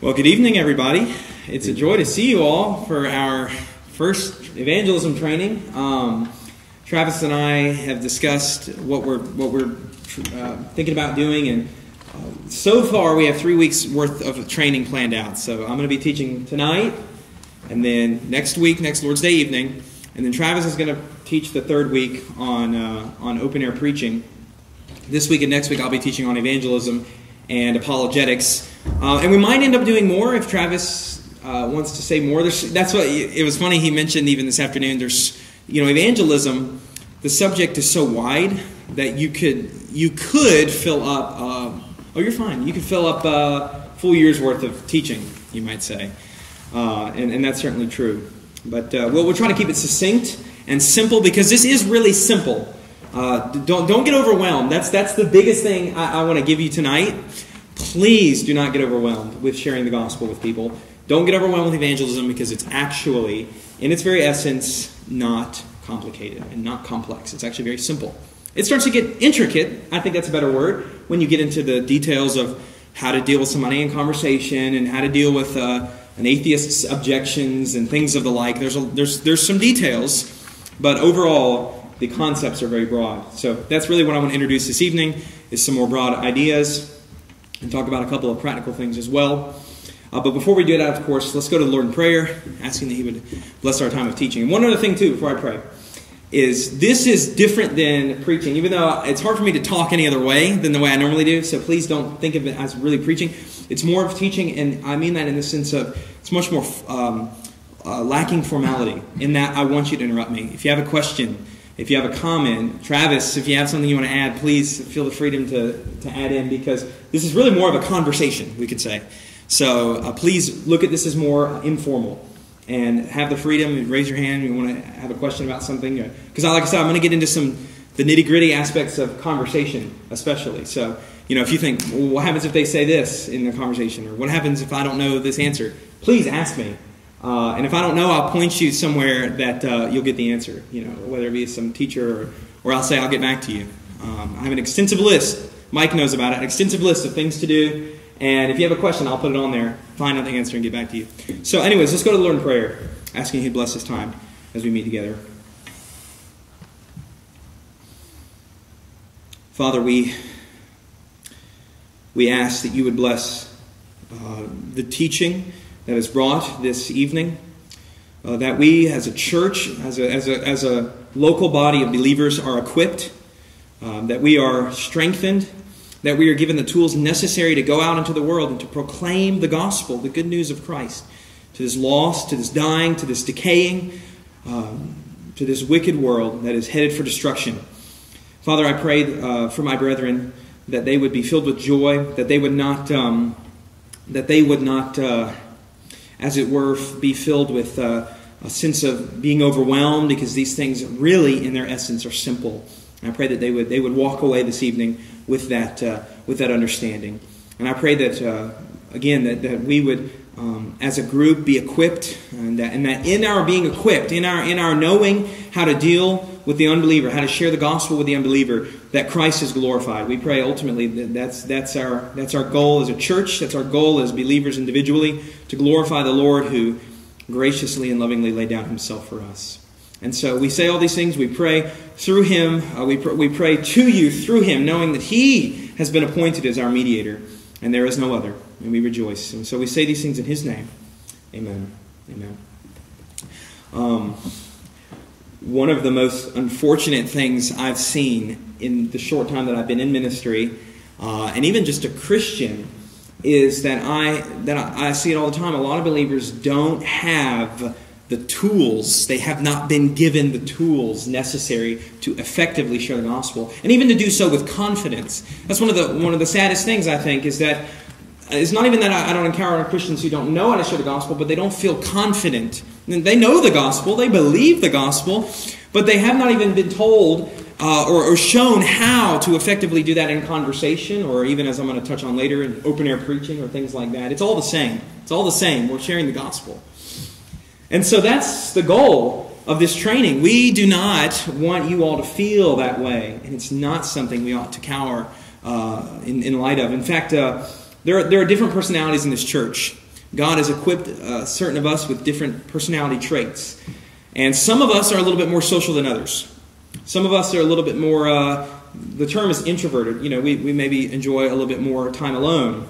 Well, good evening, everybody. It's a joy to see you all for our first evangelism training. Um, Travis and I have discussed what we're what we're uh, thinking about doing, and uh, so far we have three weeks worth of training planned out. So I'm going to be teaching tonight, and then next week, next Lord's Day evening, and then Travis is going to teach the third week on uh, on open air preaching. This week and next week I'll be teaching on evangelism and apologetics. Uh, and we might end up doing more if Travis uh, wants to say more. There's, that's what it was funny. He mentioned even this afternoon. There's you know evangelism. The subject is so wide that you could you could fill up. Uh, oh, you're fine. You could fill up a full year's worth of teaching. You might say, uh, and, and that's certainly true. But uh, well, we'll try to keep it succinct and simple because this is really simple. Uh, don't, don't get overwhelmed. That's, that's the biggest thing I, I want to give you tonight. Please do not get overwhelmed with sharing the gospel with people. Don't get overwhelmed with evangelism because it's actually, in its very essence, not complicated and not complex. It's actually very simple. It starts to get intricate, I think that's a better word, when you get into the details of how to deal with somebody in conversation and how to deal with uh, an atheist's objections and things of the like. There's, a, there's, there's some details, but overall, the concepts are very broad. So that's really what I want to introduce this evening is some more broad ideas and talk about a couple of practical things as well. Uh, but before we do that, of course, let's go to the Lord in prayer, asking that He would bless our time of teaching. And one other thing, too, before I pray, is this is different than preaching, even though it's hard for me to talk any other way than the way I normally do. So please don't think of it as really preaching. It's more of teaching, and I mean that in the sense of it's much more um, uh, lacking formality, in that I want you to interrupt me. If you have a question, if you have a comment, Travis, if you have something you want to add, please feel the freedom to, to add in because this is really more of a conversation, we could say. So uh, please look at this as more informal and have the freedom and raise your hand if you want to have a question about something. Because, like I said, I'm going to get into some the nitty gritty aspects of conversation, especially. So, you know, if you think, well, what happens if they say this in the conversation, or what happens if I don't know this answer, please ask me. Uh, and if I don't know, I'll point you somewhere that uh, you'll get the answer, you know, whether it be some teacher or, or I'll say I'll get back to you. Um, I have an extensive list. Mike knows about it. An extensive list of things to do. And if you have a question, I'll put it on there, find out the answer, and get back to you. So, anyways, let's go to the Lord in prayer, asking He'd bless this time as we meet together. Father, we we ask that you would bless uh, the teaching that is brought this evening. Uh, that we as a church, as a, as a, as a local body of believers, are equipped, um, that we are strengthened, that we are given the tools necessary to go out into the world and to proclaim the gospel, the good news of Christ, to this lost, to this dying, to this decaying, um, to this wicked world that is headed for destruction. Father, I pray uh, for my brethren that they would be filled with joy, that they would not, um, that they would not. Uh, as it were, be filled with uh, a sense of being overwhelmed because these things really, in their essence, are simple. And I pray that they would, they would walk away this evening with that, uh, with that understanding. And I pray that, uh, again, that, that we would, um, as a group, be equipped, and that, and that in our being equipped, in our, in our knowing how to deal with the unbeliever, how to share the gospel with the unbeliever, that Christ is glorified. We pray ultimately that that's, that's, our, that's our goal as a church, that's our goal as believers individually, to glorify the Lord who graciously and lovingly laid down himself for us. And so we say all these things, we pray through him, uh, we, pr- we pray to you through him, knowing that he has been appointed as our mediator, and there is no other, and we rejoice. And so we say these things in his name. Amen. Amen. Um, one of the most unfortunate things I've seen in the short time that I've been in ministry, uh, and even just a Christian, is that I that I, I see it all the time. A lot of believers don't have the tools. They have not been given the tools necessary to effectively share the gospel, and even to do so with confidence. That's one of the one of the saddest things I think is that it's not even that I don't encounter Christians who don't know how to share the gospel, but they don't feel confident. They know the gospel, they believe the gospel, but they have not even been told uh, or, or, shown how to effectively do that in conversation, or even as I'm going to touch on later, in open air preaching or things like that. It's all the same. It's all the same. We're sharing the gospel. And so that's the goal of this training. We do not want you all to feel that way, and it's not something we ought to cower uh, in, in, light of. In fact, uh, there, are, there are different personalities in this church. God has equipped uh, certain of us with different personality traits. And some of us are a little bit more social than others. Some of us are a little bit more, uh, the term is introverted. You know, we, we maybe enjoy a little bit more time alone.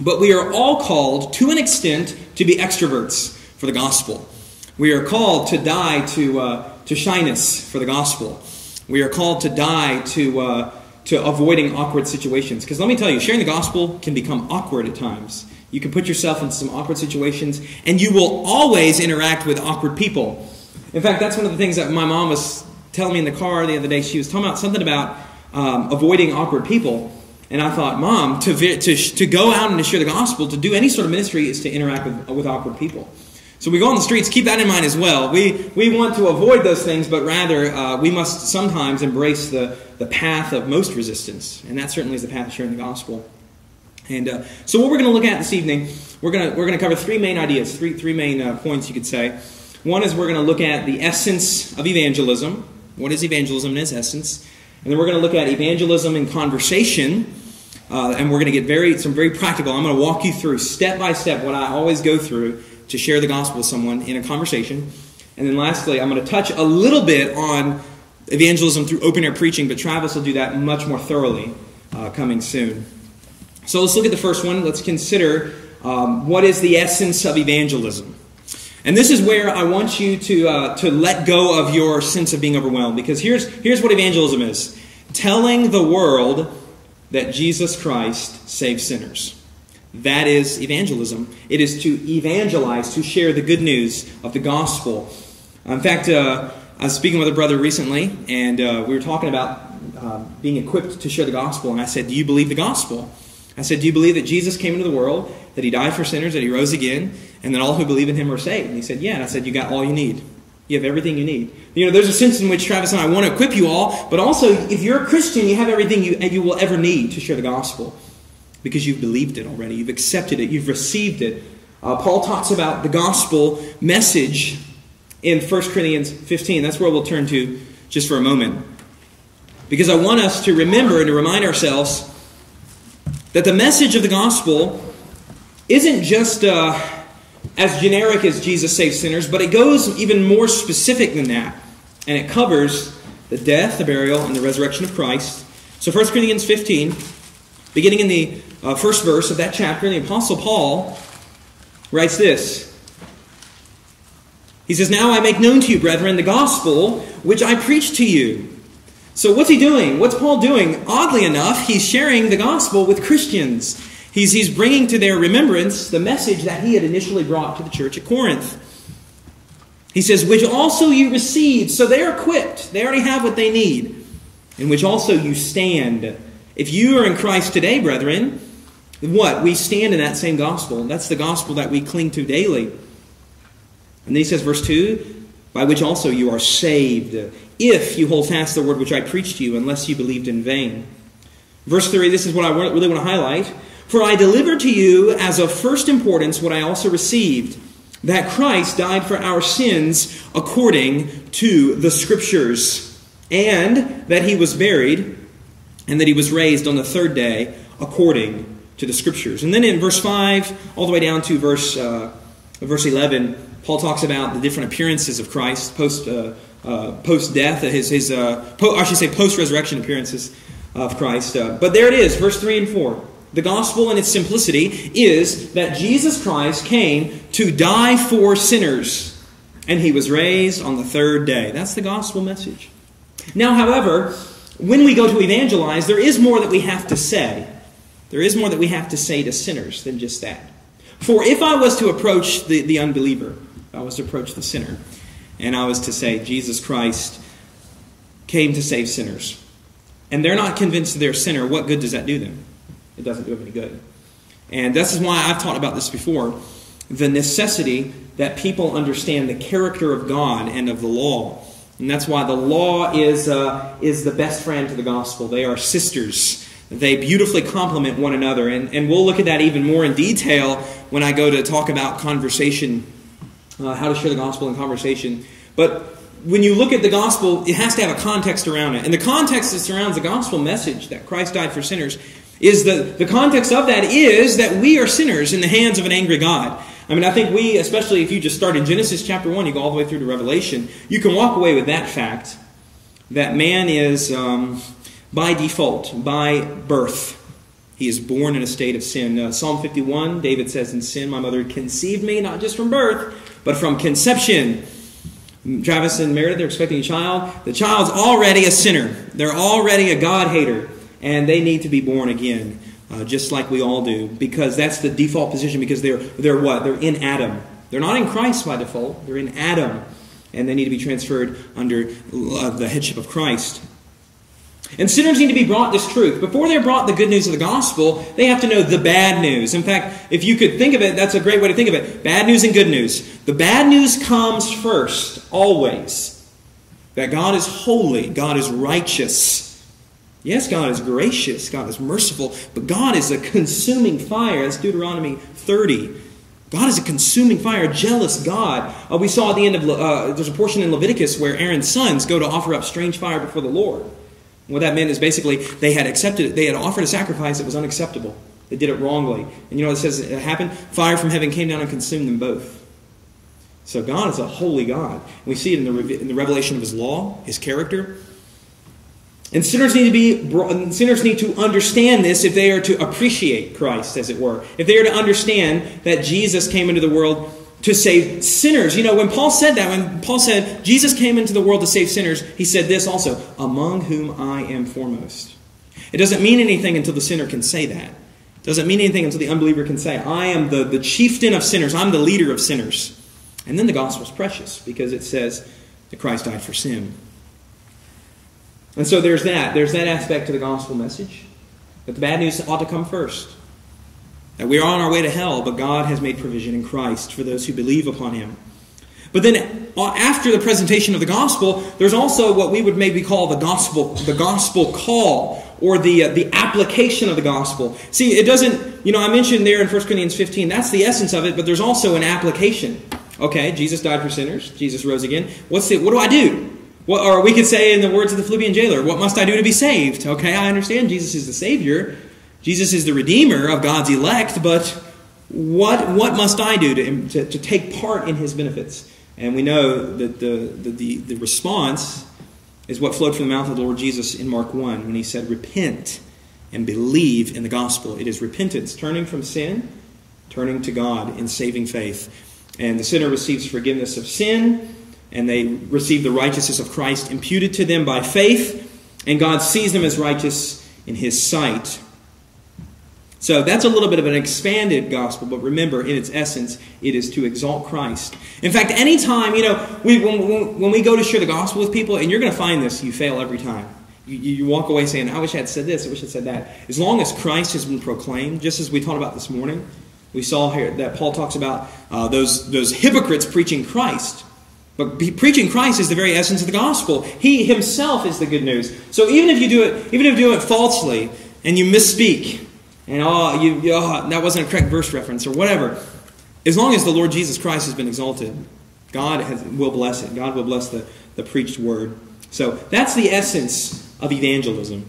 But we are all called, to an extent, to be extroverts for the gospel. We are called to die to, uh, to shyness for the gospel. We are called to die to, uh, to avoiding awkward situations. Because let me tell you, sharing the gospel can become awkward at times. You can put yourself in some awkward situations, and you will always interact with awkward people. In fact, that's one of the things that my mom was telling me in the car the other day. She was talking about something about um, avoiding awkward people. And I thought, Mom, to, to, to go out and to share the gospel, to do any sort of ministry, is to interact with, with awkward people. So we go on the streets, keep that in mind as well. We, we want to avoid those things, but rather uh, we must sometimes embrace the, the path of most resistance. And that certainly is the path of sharing the gospel. And uh, so, what we're going to look at this evening, we're going to, we're to cover three main ideas, three, three main uh, points, you could say. One is we're going to look at the essence of evangelism. What is evangelism in its essence? And then we're going to look at evangelism in conversation. Uh, and we're going to get very some very practical. I'm going to walk you through step by step what I always go through to share the gospel with someone in a conversation. And then lastly, I'm going to touch a little bit on evangelism through open air preaching, but Travis will do that much more thoroughly uh, coming soon. So let's look at the first one. Let's consider um, what is the essence of evangelism. And this is where I want you to, uh, to let go of your sense of being overwhelmed. Because here's, here's what evangelism is telling the world that Jesus Christ saves sinners. That is evangelism. It is to evangelize, to share the good news of the gospel. In fact, uh, I was speaking with a brother recently, and uh, we were talking about uh, being equipped to share the gospel. And I said, Do you believe the gospel? I said, Do you believe that Jesus came into the world, that he died for sinners, that he rose again, and that all who believe in him are saved? And he said, Yeah. And I said, You got all you need. You have everything you need. You know, there's a sense in which Travis and I want to equip you all, but also, if you're a Christian, you have everything you, you will ever need to share the gospel because you've believed it already. You've accepted it. You've received it. Uh, Paul talks about the gospel message in 1 Corinthians 15. That's where we'll turn to just for a moment. Because I want us to remember and to remind ourselves that the message of the gospel isn't just uh, as generic as Jesus saves sinners, but it goes even more specific than that. And it covers the death, the burial, and the resurrection of Christ. So 1 Corinthians 15, beginning in the uh, first verse of that chapter, the Apostle Paul writes this. He says, Now I make known to you, brethren, the gospel which I preached to you. So, what's he doing? What's Paul doing? Oddly enough, he's sharing the gospel with Christians. He's, he's bringing to their remembrance the message that he had initially brought to the church at Corinth. He says, Which also you received. So they're equipped, they already have what they need, in which also you stand. If you are in Christ today, brethren, what? We stand in that same gospel. That's the gospel that we cling to daily. And then he says, verse 2 By which also you are saved, if you hold fast the word which I preached to you, unless you believed in vain. Verse 3, this is what I really want to highlight. For I delivered to you as of first importance what I also received that Christ died for our sins according to the Scriptures, and that he was buried, and that he was raised on the third day according to the scriptures. And then in verse 5, all the way down to verse, uh, verse 11, Paul talks about the different appearances of Christ post, uh, uh, post death, his, his uh, po- I should say post resurrection appearances of Christ. Uh, but there it is, verse 3 and 4. The gospel in its simplicity is that Jesus Christ came to die for sinners, and he was raised on the third day. That's the gospel message. Now, however, when we go to evangelize, there is more that we have to say. There is more that we have to say to sinners than just that. For if I was to approach the, the unbeliever, if I was to approach the sinner, and I was to say, Jesus Christ came to save sinners, and they're not convinced they're a sinner, what good does that do them? It doesn't do them any good. And this is why I've talked about this before the necessity that people understand the character of God and of the law. And that's why the law is, uh, is the best friend to the gospel. They are sisters they beautifully complement one another. And, and we'll look at that even more in detail when I go to talk about conversation, uh, how to share the gospel in conversation. But when you look at the gospel, it has to have a context around it. And the context that surrounds the gospel message that Christ died for sinners Is the, the context of that is that we are sinners in the hands of an angry God. I mean, I think we, especially if you just start in Genesis chapter 1, you go all the way through to Revelation, you can walk away with that fact that man is, um, by default, by birth, he is born in a state of sin. Uh, Psalm 51, David says, In sin my mother conceived me, not just from birth, but from conception. Travis and Meredith, they're expecting a child. The child's already a sinner. They're already a God hater and they need to be born again, uh, just like we all do, because that's the default position. Because they're they're what? They're in Adam. They're not in Christ by default. They're in Adam, and they need to be transferred under uh, the headship of Christ. And sinners need to be brought this truth. Before they're brought the good news of the gospel, they have to know the bad news. In fact, if you could think of it, that's a great way to think of it. Bad news and good news. The bad news comes first, always. That God is holy, God is righteous, Yes, God is gracious, God is merciful, but God is a consuming fire. That's Deuteronomy 30. God is a consuming fire, a jealous God. Uh, we saw at the end of, uh, there's a portion in Leviticus where Aaron's sons go to offer up strange fire before the Lord. What that meant is basically they had accepted, it, they had offered a sacrifice that was unacceptable. They did it wrongly. And you know what it says it happened? Fire from heaven came down and consumed them both. So God is a holy God. We see it in the, in the revelation of His law, His character. And sinners need to be sinners need to understand this if they are to appreciate Christ, as it were. If they are to understand that Jesus came into the world to save sinners. You know, when Paul said that, when Paul said Jesus came into the world to save sinners, he said this also, among whom I am foremost. It doesn't mean anything until the sinner can say that. It doesn't mean anything until the unbeliever can say, I am the, the chieftain of sinners, I'm the leader of sinners. And then the gospel is precious because it says that Christ died for sin. And so there's that. There's that aspect to the gospel message. That the bad news ought to come first. That we are on our way to hell, but God has made provision in Christ for those who believe upon Him. But then, uh, after the presentation of the gospel, there's also what we would maybe call the gospel, the gospel call, or the uh, the application of the gospel. See, it doesn't. You know, I mentioned there in 1 Corinthians 15. That's the essence of it, but there's also an application. Okay, Jesus died for sinners. Jesus rose again. What's the? What do I do? What, or we could say, in the words of the Philippian jailer, what must I do to be saved? Okay, I understand Jesus is the Savior. Jesus is the Redeemer of God's elect, but what, what must I do to, to, to take part in His benefits? And we know that the, the, the, the response is what flowed from the mouth of the Lord Jesus in Mark 1 when He said, Repent and believe in the gospel. It is repentance, turning from sin, turning to God in saving faith. And the sinner receives forgiveness of sin and they receive the righteousness of Christ imputed to them by faith, and God sees them as righteous in His sight. So that's a little bit of an expanded gospel, but remember, in its essence, it is to exalt Christ. In fact, anytime, you know, we, when, when we go to share the gospel with people, and you're going to find this, you fail every time. You, you walk away saying, I wish I had said this, I wish I had said that. As long as Christ has been proclaimed, just as we talked about this morning, we saw here that Paul talks about uh, those, those hypocrites preaching Christ. But preaching Christ is the very essence of the gospel. He himself is the good news. So even if you do it, even if you do it falsely and you misspeak, and oh, you, oh, that wasn't a correct verse reference or whatever, as long as the Lord Jesus Christ has been exalted, God has, will bless it. God will bless the, the preached word. So that's the essence of evangelism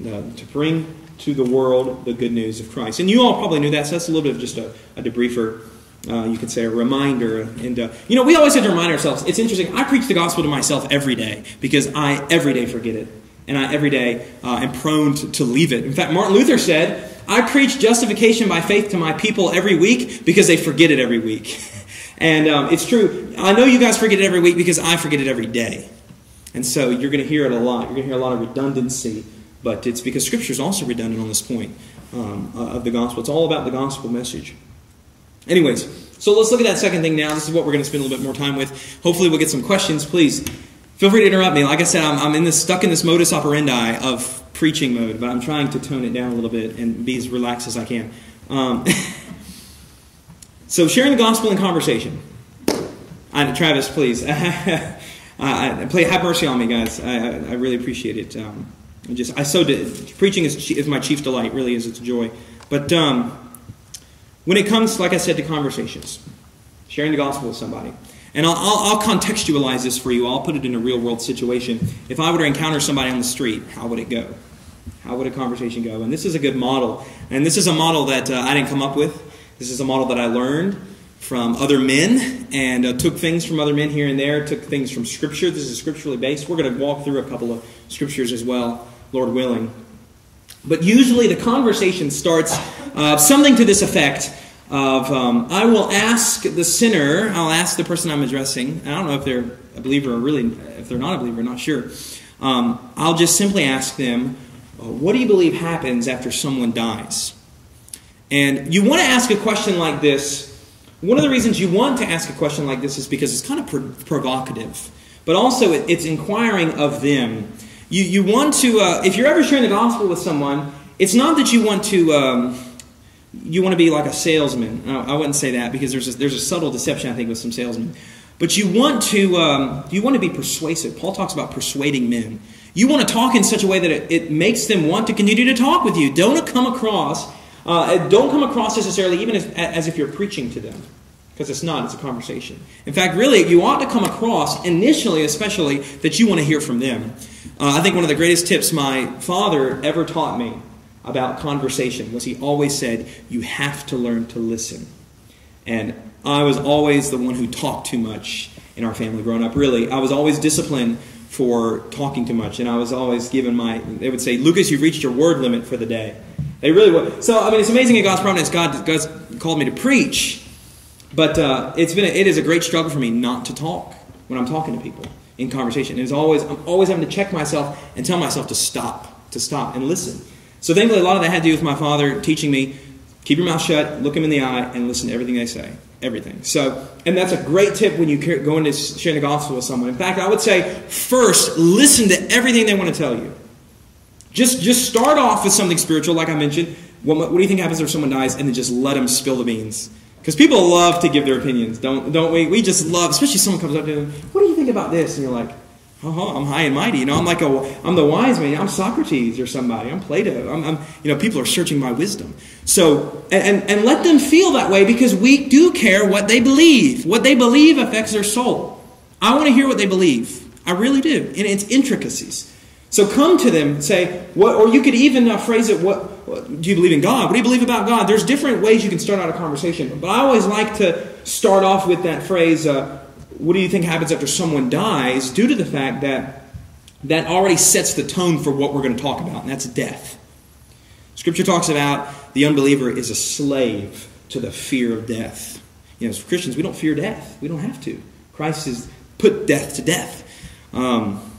uh, to bring to the world the good news of Christ. And you all probably knew that, so that's a little bit of just a, a debriefer uh, you could say a reminder. And uh, you know, we always have to remind ourselves. It's interesting. I preach the gospel to myself every day because I every day forget it, and I every day uh, am prone to, to leave it. In fact, Martin Luther said, "I preach justification by faith to my people every week because they forget it every week." and um, it's true. I know you guys forget it every week because I forget it every day. And so you're going to hear it a lot. You're going to hear a lot of redundancy, but it's because Scripture is also redundant on this point um, uh, of the gospel. It's all about the gospel message. Anyways, so let's look at that second thing now. This is what we're going to spend a little bit more time with. Hopefully, we'll get some questions. Please feel free to interrupt me. Like I said, I'm, I'm in this stuck in this modus operandi of preaching mode, but I'm trying to tone it down a little bit and be as relaxed as I can. Um, so, sharing the gospel in conversation. I, Travis, please. uh, play, have mercy on me, guys. I, I really appreciate it. Um, just I so did, preaching is, is my chief delight. Really is. It's a joy. But um, when it comes, like I said, to conversations, sharing the gospel with somebody, and I'll, I'll, I'll, contextualize this for you. I'll put it in a real world situation. If I were to encounter somebody on the street, how would it go? How would a conversation go? And this is a good model. And this is a model that uh, I didn't come up with. This is a model that I learned from other men and uh, took things from other men here and there, took things from Scripture. This is scripturally based. We're going to walk through a couple of scriptures as well, Lord willing. But usually the conversation starts uh, something to this effect of um, I will ask the sinner, I'll ask the person I'm addressing. I don't know if they're a believer or really, if they're not a believer, not sure. Um, I'll just simply ask them, What do you believe happens after someone dies? And you want to ask a question like this. One of the reasons you want to ask a question like this is because it's kind of provocative, but also it's inquiring of them. You, you want to, uh, if you're ever sharing the gospel with someone, it's not that you want to. Um, you want to be like a salesman. I wouldn't say that because there's a, there's a subtle deception I think with some salesmen. But you want to um, you want to be persuasive. Paul talks about persuading men. You want to talk in such a way that it, it makes them want to continue to talk with you. Don't come across uh, don't come across necessarily even as, as if you're preaching to them because it's not. It's a conversation. In fact, really, you ought to come across initially, especially that you want to hear from them. Uh, I think one of the greatest tips my father ever taught me about conversation was he always said, You have to learn to listen. And I was always the one who talked too much in our family growing up. Really, I was always disciplined for talking too much. And I was always given my, they would say, Lucas, you've reached your word limit for the day. They really would. So, I mean, it's amazing in God's providence, God, God's called me to preach. But uh, it's been a, it is a great struggle for me not to talk when I'm talking to people in conversation. It's always, I'm always having to check myself and tell myself to stop, to stop and listen. So thankfully, a lot of that had to do with my father teaching me keep your mouth shut, look him in the eye, and listen to everything they say. Everything. So, and that's a great tip when you go into sharing the gospel with someone. In fact, I would say first, listen to everything they want to tell you. Just, just start off with something spiritual, like I mentioned. What, what do you think happens if someone dies? And then just let them spill the beans. Because people love to give their opinions, don't, don't we? We just love, especially someone comes up to them, what do you think about this? And you're like, uh-huh, I'm high and mighty. You know, I'm like a, I'm the wise man. I'm Socrates or somebody. I'm Plato. I'm, I'm you know, people are searching my wisdom. So, and, and let them feel that way because we do care what they believe. What they believe affects their soul. I want to hear what they believe. I really do. And it's intricacies. So come to them, and say, what, or you could even uh, phrase it, what, what, do you believe in God? What do you believe about God? There's different ways you can start out a conversation. But I always like to start off with that phrase, uh, what do you think happens after someone dies due to the fact that that already sets the tone for what we're going to talk about, and that's death. Scripture talks about the unbeliever is a slave to the fear of death. You know, as Christians, we don't fear death. We don't have to. Christ has put death to death. Um,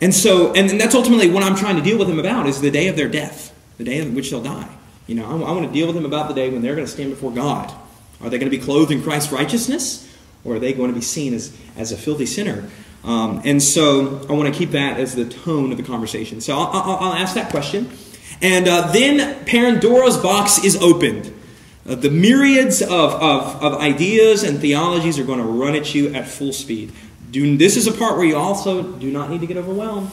and so, and, that's ultimately what I'm trying to deal with them about is the day of their death, the day in which they'll die. You know, I, I want to deal with them about the day when they're going to stand before God. Are they going to be clothed in Christ's righteousness? Or are they going to be seen as, as a filthy sinner? Um, and so I want to keep that as the tone of the conversation. So I'll, I'll, I'll ask that question. And uh, then Pandora's box is opened. Uh, the myriads of, of, of, ideas and theologies are going to run at you at full speed. Do, this is a part where you also do not need to get overwhelmed.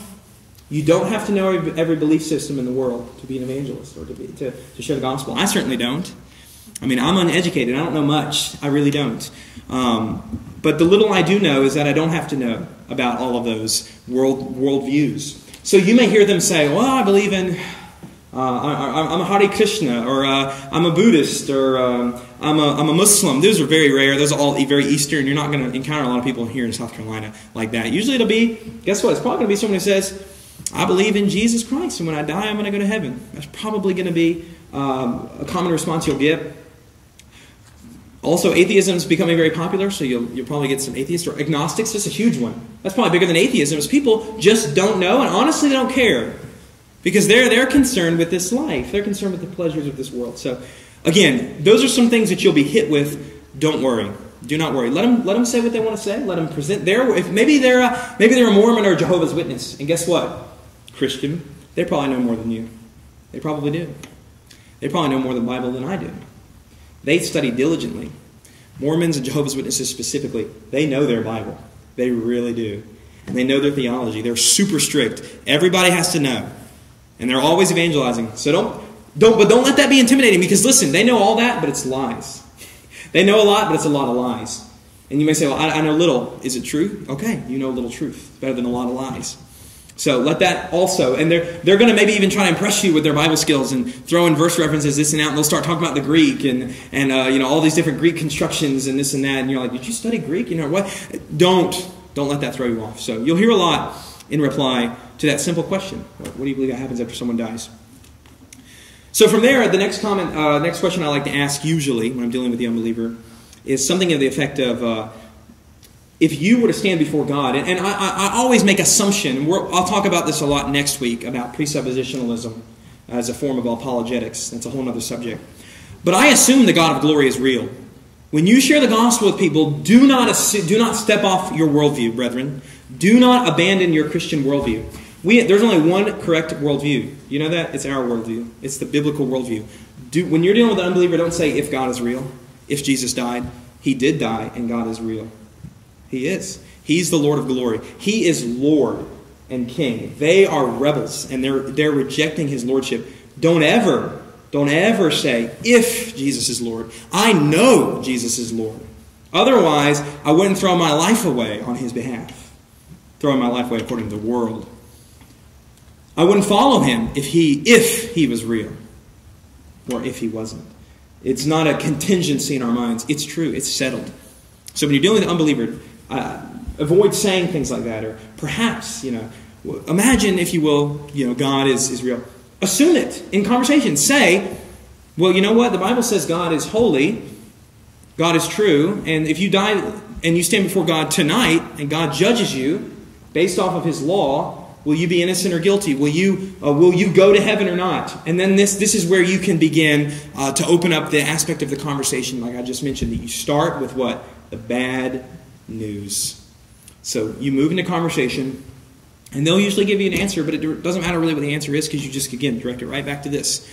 You don't have to know every, belief system in the world to be an evangelist or to, be, to, to share the gospel. I certainly don't. I mean, I'm uneducated. I don't know much. I really don't. Um, but the little I do know is that I don't have to know about all of those world worldviews. So you may hear them say, "Well, I believe in." Uh, I, am a Hare Krishna, or uh, I'm a Buddhist, or uh, I'm, a, I'm a Muslim. Those are very rare. Those are all very Eastern. You're not going to encounter a lot of people here in South Carolina like that. Usually it'll be, guess what? It's probably going to be someone who says, I believe in Jesus Christ, and when I die, I'm going to go to heaven. That's probably going to be um, a common response you'll get. Also, atheism is becoming very popular, so you'll, you'll probably get some atheists or agnostics. Just a huge one. That's probably bigger than atheism. Is people just don't know, and honestly, they don't care because they're they're concerned with this life. They're concerned with the pleasures of this world. So, again, those are some things that you'll be hit with. Don't worry. Do not worry. Let them let them say what they want to say. Let them present their. If maybe they're a, maybe they're a Mormon or a Jehovah's Witness, and guess what, Christian, they probably know more than you. They probably do. They probably know more of the Bible than I do. They study diligently. Mormons and Jehovah's Witnesses specifically, they know their Bible. They really do. And they know their theology. They're super strict. Everybody has to know. And they're always evangelizing. So don't, don't, but don't let that be intimidating because listen, they know all that, but it's lies. They know a lot, but it's a lot of lies. And you may say, well, I, I know little. Is it true? Okay, you know a little truth. Better than a lot of lies. So let that also, and they're, they're going to maybe even try to impress you with their Bible skills and throw in verse references, this and that, and they'll start talking about the Greek and, and uh, you know, all these different Greek constructions and this and that, and you're like, did you study Greek? You know, what? Don't, don't let that throw you off. So you'll hear a lot in reply to that simple question. What, do you believe that happens after someone dies? So from there, the next comment, uh, next question I like to ask usually when I'm dealing with the unbeliever is something of the effect of, uh, if you were to stand before God, and, and I, I, always make assumption, I'll talk about this a lot next week about presuppositionalism as a form of apologetics. That's a whole other subject. But I assume the God of glory is real. When you share the gospel with people, do not, do not step off your worldview, brethren. Do not abandon your Christian worldview. We, there's only one correct worldview. You know that? It's our worldview. It's the biblical worldview. Do, when you're dealing with an unbeliever, don't say if God is real, if Jesus died. He did die, and God is real. He is. He's the Lord of glory. He is Lord and King. They are rebels, and they're, they're rejecting his lordship. Don't ever, don't ever say, if Jesus is Lord. I know Jesus is Lord. Otherwise, I wouldn't throw my life away on his behalf. Throwing my life away according to the world. I wouldn't follow him if he if he was real or if he wasn't. It's not a contingency in our minds. It's true. It's settled. So when you're dealing with an unbeliever, uh, avoid saying things like that. Or perhaps, you know, imagine, if you will, you know, God is, is real. Assume it in conversation. Say, well, you know what? The Bible says God is holy, God is true, and if you die and you stand before God tonight and God judges you based off of his law, Will you be innocent or guilty? Will you, uh, will you go to heaven or not? And then this, this is where you can begin uh, to open up the aspect of the conversation, like I just mentioned, that you start with what? The bad news. So you move into conversation, and they'll usually give you an answer, but it doesn't matter really what the answer is because you just, again, direct it right back to this.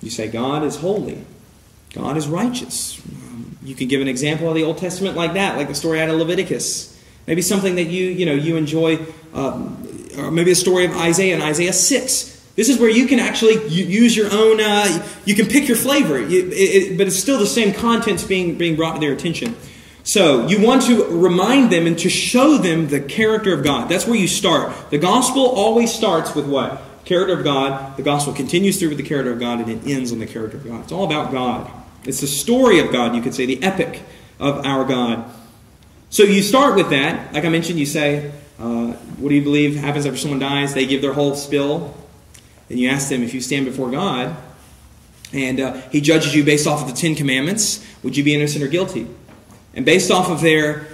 You say, God is holy, God is righteous. Um, you can give an example of the Old Testament like that, like the story out of Leviticus. Maybe something that you, you know, you enjoy, um, or maybe a story of Isaiah in Isaiah 6. This is where you can actually use your own, uh, you can pick your flavor, it, it, but it's still the same contents being, being brought to their attention. So you want to remind them and to show them the character of God. That's where you start. The gospel always starts with what? Character of God. The gospel continues through with the character of God and it ends on the character of God. It's all about God. It's the story of God, you could say, the epic of our God. So you start with that. Like I mentioned, you say, uh, What do you believe happens after someone dies? They give their whole spill. Then you ask them, If you stand before God and uh, He judges you based off of the Ten Commandments, would you be innocent or guilty? And based off of their,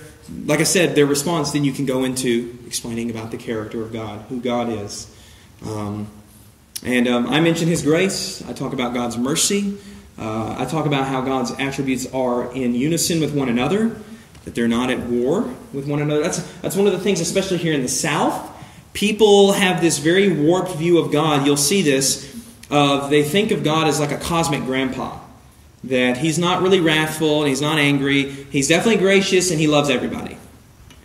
like I said, their response, then you can go into explaining about the character of God, who God is. Um, and um, I mention His grace. I talk about God's mercy. Uh, I talk about how God's attributes are in unison with one another, that they're not at war with one another. That's, that's one of the things, especially here in the South. People have this very warped view of God. You'll see this. Of they think of God as like a cosmic grandpa that he's not really wrathful and he's not angry. He's definitely gracious and he loves everybody.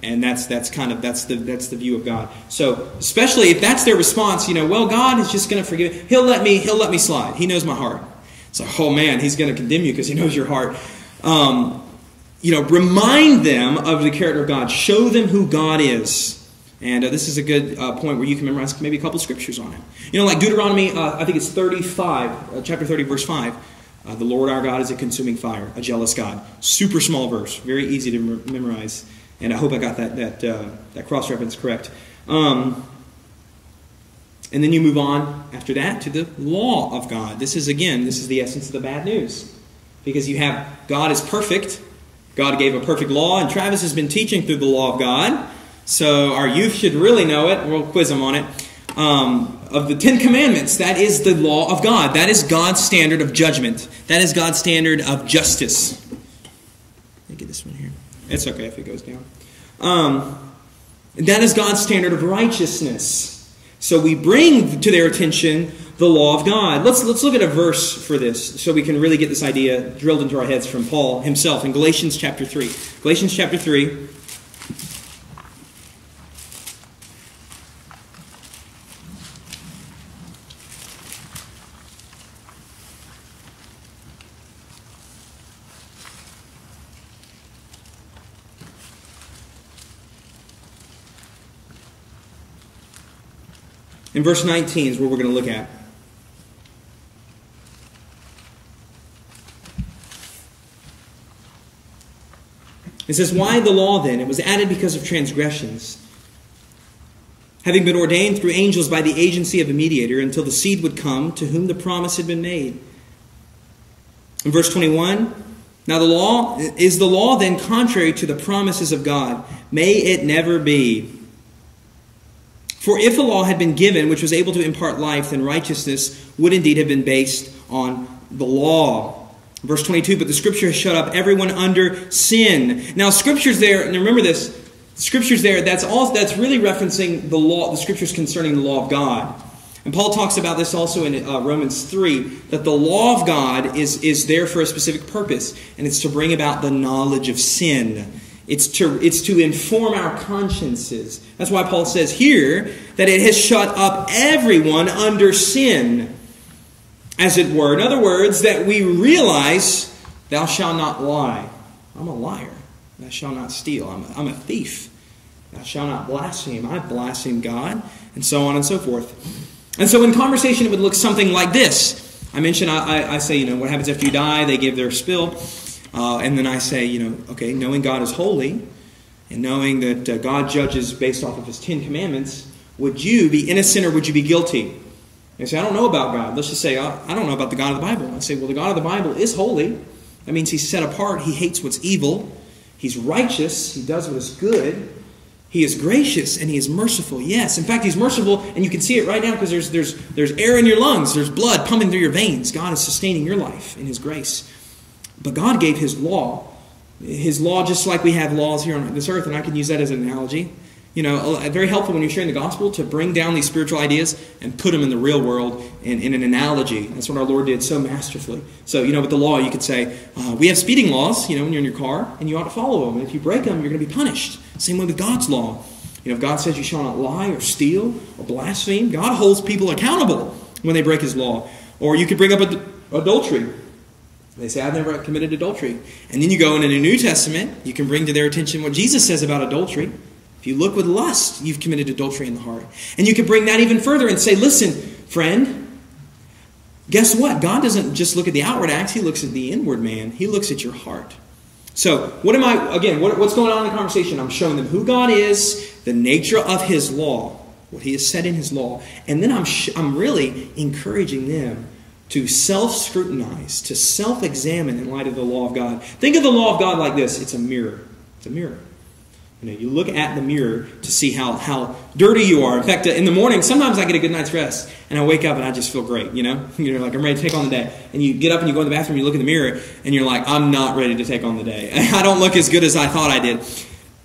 And that's that's kind of that's the that's the view of God. So especially if that's their response, you know, well, God is just going to forgive. He'll let me he'll let me slide. He knows my heart. It's like, oh man, he's going to condemn you because he knows your heart. Um, you know, remind them of the character of God. Show them who God is. And uh, this is a good uh, point where you can memorize maybe a couple scriptures on it. You know, like Deuteronomy, uh, I think it's 35, uh, chapter 30, verse 5. Uh, the Lord our God is a consuming fire, a jealous God. Super small verse, very easy to memorize. And I hope I got that, that, uh, that cross reference correct. Um, and then you move on after that to the law of God. This is, again, this is the essence of the bad news. Because you have God is perfect. God gave a perfect law, and Travis has been teaching through the law of God. So our youth should really know it. We'll quiz them on it. Um, of the Ten Commandments. That is the law of God. That is God's standard of judgment. That is God's standard of justice. Let me get this one here. It's okay if it goes down. Um, that is God's standard of righteousness. So we bring to their attention the law of God. Let's, let's look at a verse for this so we can really get this idea drilled into our heads from Paul himself in Galatians chapter 3. Galatians chapter 3. In verse 19 is what we're going to look at. It says, Why the law then? It was added because of transgressions. Having been ordained through angels by the agency of a mediator until the seed would come to whom the promise had been made. In verse 21, now the law is the law then contrary to the promises of God? May it never be. For if a law had been given, which was able to impart life, then righteousness would indeed have been based on the law. Verse 22, but the scripture has shut up everyone under sin. Now, scripture's there, and remember this, scripture's there, that's all that's really referencing the law, the scriptures concerning the law of God. And Paul talks about this also in uh, Romans 3 that the law of God is, is there for a specific purpose, and it's to bring about the knowledge of sin. It's to, it's to inform our consciences. That's why Paul says here that it has shut up everyone under sin, as it were. In other words, that we realize, thou shalt not lie. I'm a liar. Thou shalt not steal. I'm a, I'm a thief. Thou shalt not blaspheme. I blaspheme God, and so on and so forth. And so in conversation, it would look something like this. I mentioned, I, I, I say, you know, what happens after you die? They give their spill. Uh, and then I say, you know, okay, knowing God is holy and knowing that uh, God judges based off of his Ten Commandments, would you be innocent or would you be guilty? They say, I don't know about God. Let's just say, I don't know about the God of the Bible. I say, well, the God of the Bible is holy. That means he's set apart. He hates what's evil. He's righteous. He does what is good. He is gracious and he is merciful. Yes, in fact, he's merciful, and you can see it right now because there's, there's, there's air in your lungs, there's blood pumping through your veins. God is sustaining your life in his grace. But God gave His law. His law, just like we have laws here on this earth, and I can use that as an analogy. You know, very helpful when you're sharing the gospel to bring down these spiritual ideas and put them in the real world in, in an analogy. That's what our Lord did so masterfully. So, you know, with the law, you could say, uh, we have speeding laws, you know, when you're in your car, and you ought to follow them. And if you break them, you're going to be punished. Same way with God's law. You know, if God says you shall not lie or steal or blaspheme, God holds people accountable when they break His law. Or you could bring up ad- adultery. They say, I've never committed adultery. And then you go into the New Testament, you can bring to their attention what Jesus says about adultery. If you look with lust, you've committed adultery in the heart. And you can bring that even further and say, listen, friend, guess what? God doesn't just look at the outward acts, He looks at the inward man. He looks at your heart. So, what am I, again, what, what's going on in the conversation? I'm showing them who God is, the nature of His law, what He has said in His law, and then I'm, sh- I'm really encouraging them to self scrutinize, to self examine in light of the law of God. Think of the law of God like this it's a mirror. It's a mirror. You know, you look at the mirror to see how, how dirty you are. In fact, in the morning, sometimes I get a good night's rest and I wake up and I just feel great, you know? You're like, I'm ready to take on the day. And you get up and you go in the bathroom, you look in the mirror, and you're like, I'm not ready to take on the day. I don't look as good as I thought I did.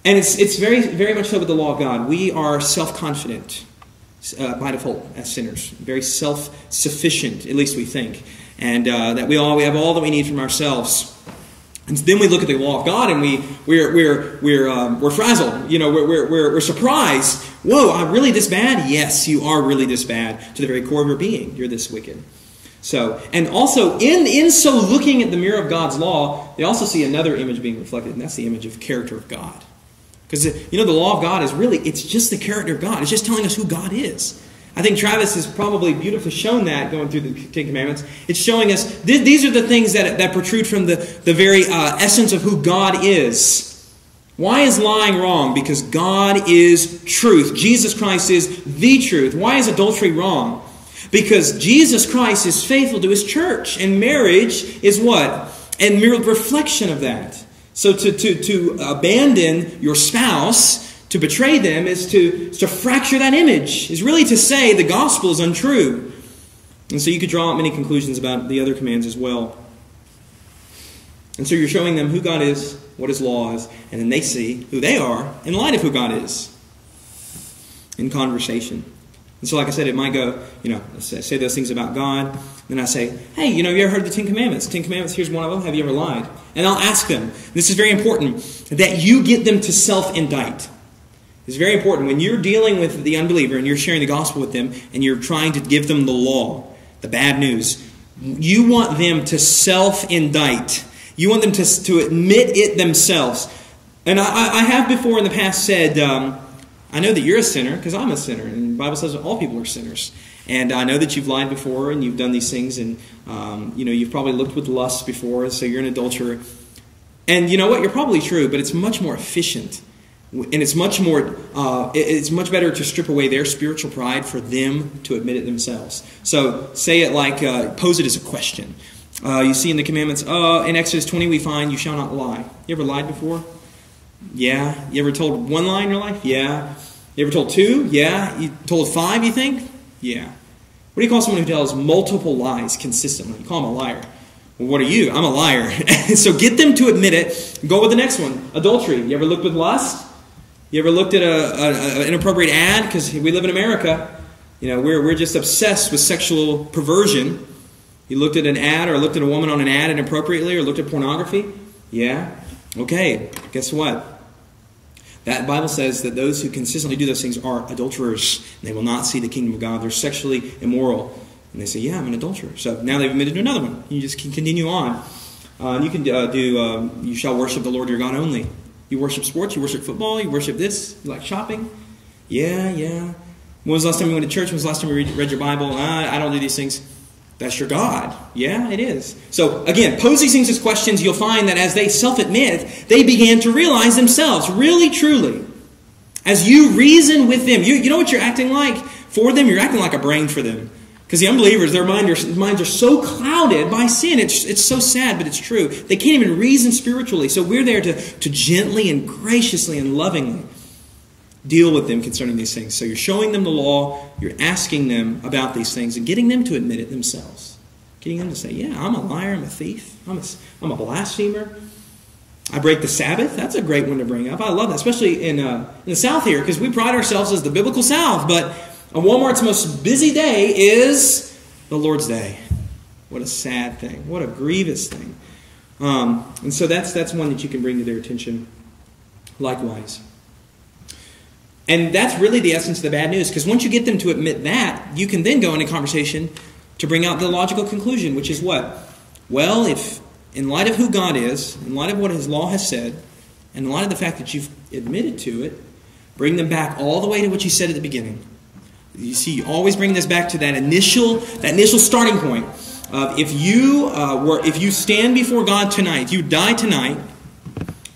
And it's, it's very, very much so with the law of God. We are self confident uh, by default as sinners, very self sufficient, at least we think, and uh, that we all we have all that we need from ourselves. And then we look at the law of God and we, we're, we're, we're, um, we're frazzled. You know, we're, we're, we're, surprised. Whoa, I'm really this bad? Yes, you are really this bad to the very core of your being. You're this wicked. So, and also in, in so looking at the mirror of God's law, they also see another image being reflected, and that's the image of character of God. Because, you know, the law of God is really, it's just the character of God. It's just telling us who God is. I think Travis has probably beautifully shown that going through the Ten Commandments. It's showing us th- these are the things that, that protrude from the, the very uh, essence of who God is. Why is lying wrong? Because God is truth. Jesus Christ is the truth. Why is adultery wrong? Because Jesus Christ is faithful to his church, and marriage is what? And mere reflection of that. So to, to, to abandon your spouse, to betray them, is to, is to fracture that image, is really to say the gospel is untrue. And so you could draw out many conclusions about the other commands as well. And so you're showing them who God is, what His law is, and then they see who they are in light of who God is in conversation. And so, like I said, it might go, you know, say, say those things about God. Then I say, hey, you know, you ever heard the Ten Commandments? Ten Commandments, here's one of them. Have you ever lied? And I'll ask them, this is very important, that you get them to self indict. It's very important. When you're dealing with the unbeliever and you're sharing the gospel with them and you're trying to give them the law, the bad news, you want them to self indict. You want them to, to admit it themselves. And I, I have before in the past said, um, I know that you're a sinner because I'm a sinner, and the Bible says all people are sinners. And I know that you've lied before and you've done these things, and um, you know you've probably looked with lust before, so you're an adulterer. And you know what? You're probably true, but it's much more efficient, and it's much more. Uh, it's much better to strip away their spiritual pride for them to admit it themselves. So say it like uh, pose it as a question. Uh, you see in the commandments, uh, in Exodus 20, we find you shall not lie. You ever lied before? Yeah. You ever told one lie in your life? Yeah. You ever told two? Yeah. You told five, you think? Yeah. What do you call someone who tells multiple lies consistently? You call them a liar. Well, what are you? I'm a liar. so get them to admit it. Go with the next one. Adultery. You ever looked with lust? You ever looked at an inappropriate ad? Because we live in America. You know, we're, we're just obsessed with sexual perversion. You looked at an ad or looked at a woman on an ad inappropriately or looked at pornography? Yeah. Okay, guess what? That Bible says that those who consistently do those things are adulterers. And they will not see the kingdom of God. They're sexually immoral. And they say, Yeah, I'm an adulterer. So now they've admitted to another one. You just can continue on. Uh, you can uh, do, uh, you shall worship the Lord your God only. You worship sports, you worship football, you worship this, you like shopping. Yeah, yeah. When was the last time you went to church? When was the last time you read, read your Bible? Uh, I don't do these things. That's your God. Yeah, it is. So, again, pose these things as questions. You'll find that as they self admit, they began to realize themselves, really, truly. As you reason with them, you, you know what you're acting like? For them, you're acting like a brain for them. Because the unbelievers, their mind are, minds are so clouded by sin. It's, it's so sad, but it's true. They can't even reason spiritually. So we're there to, to gently and graciously and lovingly deal with them concerning these things. So you're showing them the law, you're asking them about these things, and getting them to admit it themselves. Getting them to say, Yeah, I'm a liar, I'm a thief, I'm a, I'm a blasphemer. I break the Sabbath. That's a great one to bring up. I love that, especially in, uh, in the South here, because we pride ourselves as the biblical South. But on Walmart's most busy day is the Lord's Day. What a sad thing. What a grievous thing. Um, and so that's, that's one that you can bring to their attention likewise. And that's really the essence of the bad news, because once you get them to admit that, you can then go into conversation to bring out the logical conclusion, which is what? Well, if in light of who God is, in light of what His law has said, and in light of the fact that you've admitted to it, bring them back all the way to what you said at the beginning. You see, you always bring this back to that initial, that initial starting point. Of if you uh, were, if you stand before God tonight, you die tonight,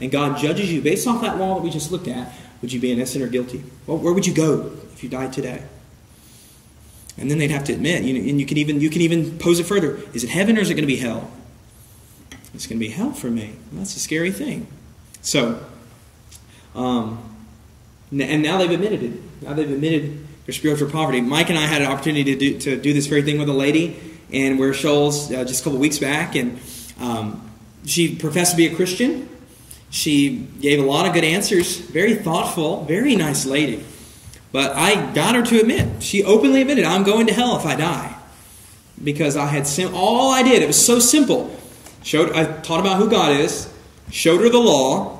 and God judges you based off that law that we just looked at, would you be innocent or guilty? Well, where would you go if you died today? And then they'd have to admit, you know, and you can even you can even pose it further: Is it heaven or is it going to be hell? It's going to be hell for me. That's a scary thing. So, um, and now they've admitted it. Now they've admitted their spiritual poverty. Mike and I had an opportunity to do, to do this very thing with a lady, and we're Shoals uh, just a couple weeks back, and um, she professed to be a Christian. She gave a lot of good answers, very thoughtful, very nice lady. But I got her to admit, she openly admitted, I'm going to hell if I die. Because I had sim- all I did, it was so simple. Showed I taught about who God is, showed her the law,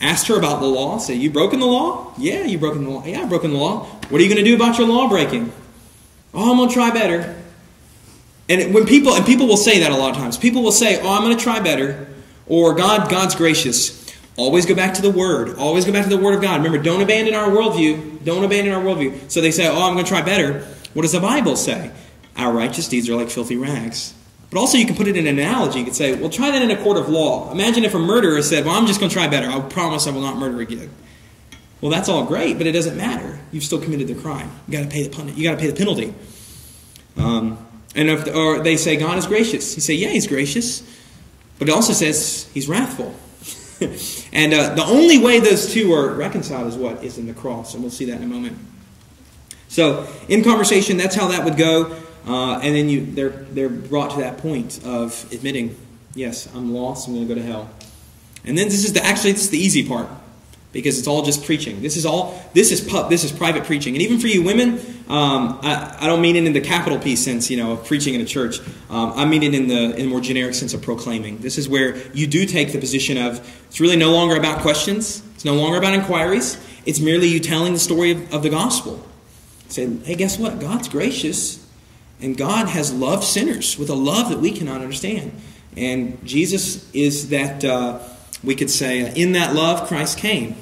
asked her about the law, said, You broken the law? Yeah, you broken the law. Yeah, I broken the law. What are you going to do about your law breaking? Oh, I'm going to try better. And when people and people will say that a lot of times. People will say, "Oh, I'm going to try better." Or God, God's gracious. Always go back to the Word. Always go back to the Word of God. Remember, don't abandon our worldview. Don't abandon our worldview. So they say, oh, I'm going to try better. What does the Bible say? Our righteous deeds are like filthy rags. But also, you can put it in an analogy. You could say, well, try that in a court of law. Imagine if a murderer said, well, I'm just going to try better. I promise I will not murder again. Well, that's all great, but it doesn't matter. You've still committed the crime. You got to pay the penalty. You got to pay the penalty. Um, and if, or they say God is gracious, you say, yeah, He's gracious. But it also says he's wrathful. and uh, the only way those two are reconciled is what? Is in the cross. And we'll see that in a moment. So, in conversation, that's how that would go. Uh, and then you, they're, they're brought to that point of admitting, yes, I'm lost, I'm going to go to hell. And then this is the, actually, this is the easy part because it's all just preaching. This is all this is pub, this is private preaching, and even for you women, um, I, I, don't mean it in the capital P sense, you know, of preaching in a church. Um, I mean it in the in the more generic sense of proclaiming. This is where you do take the position of it's really no longer about questions. It's no longer about inquiries. It's merely you telling the story of, of the gospel. Say, hey, guess what? God's gracious, and God has loved sinners with a love that we cannot understand. And Jesus is that. Uh, we could say, in that love, Christ came.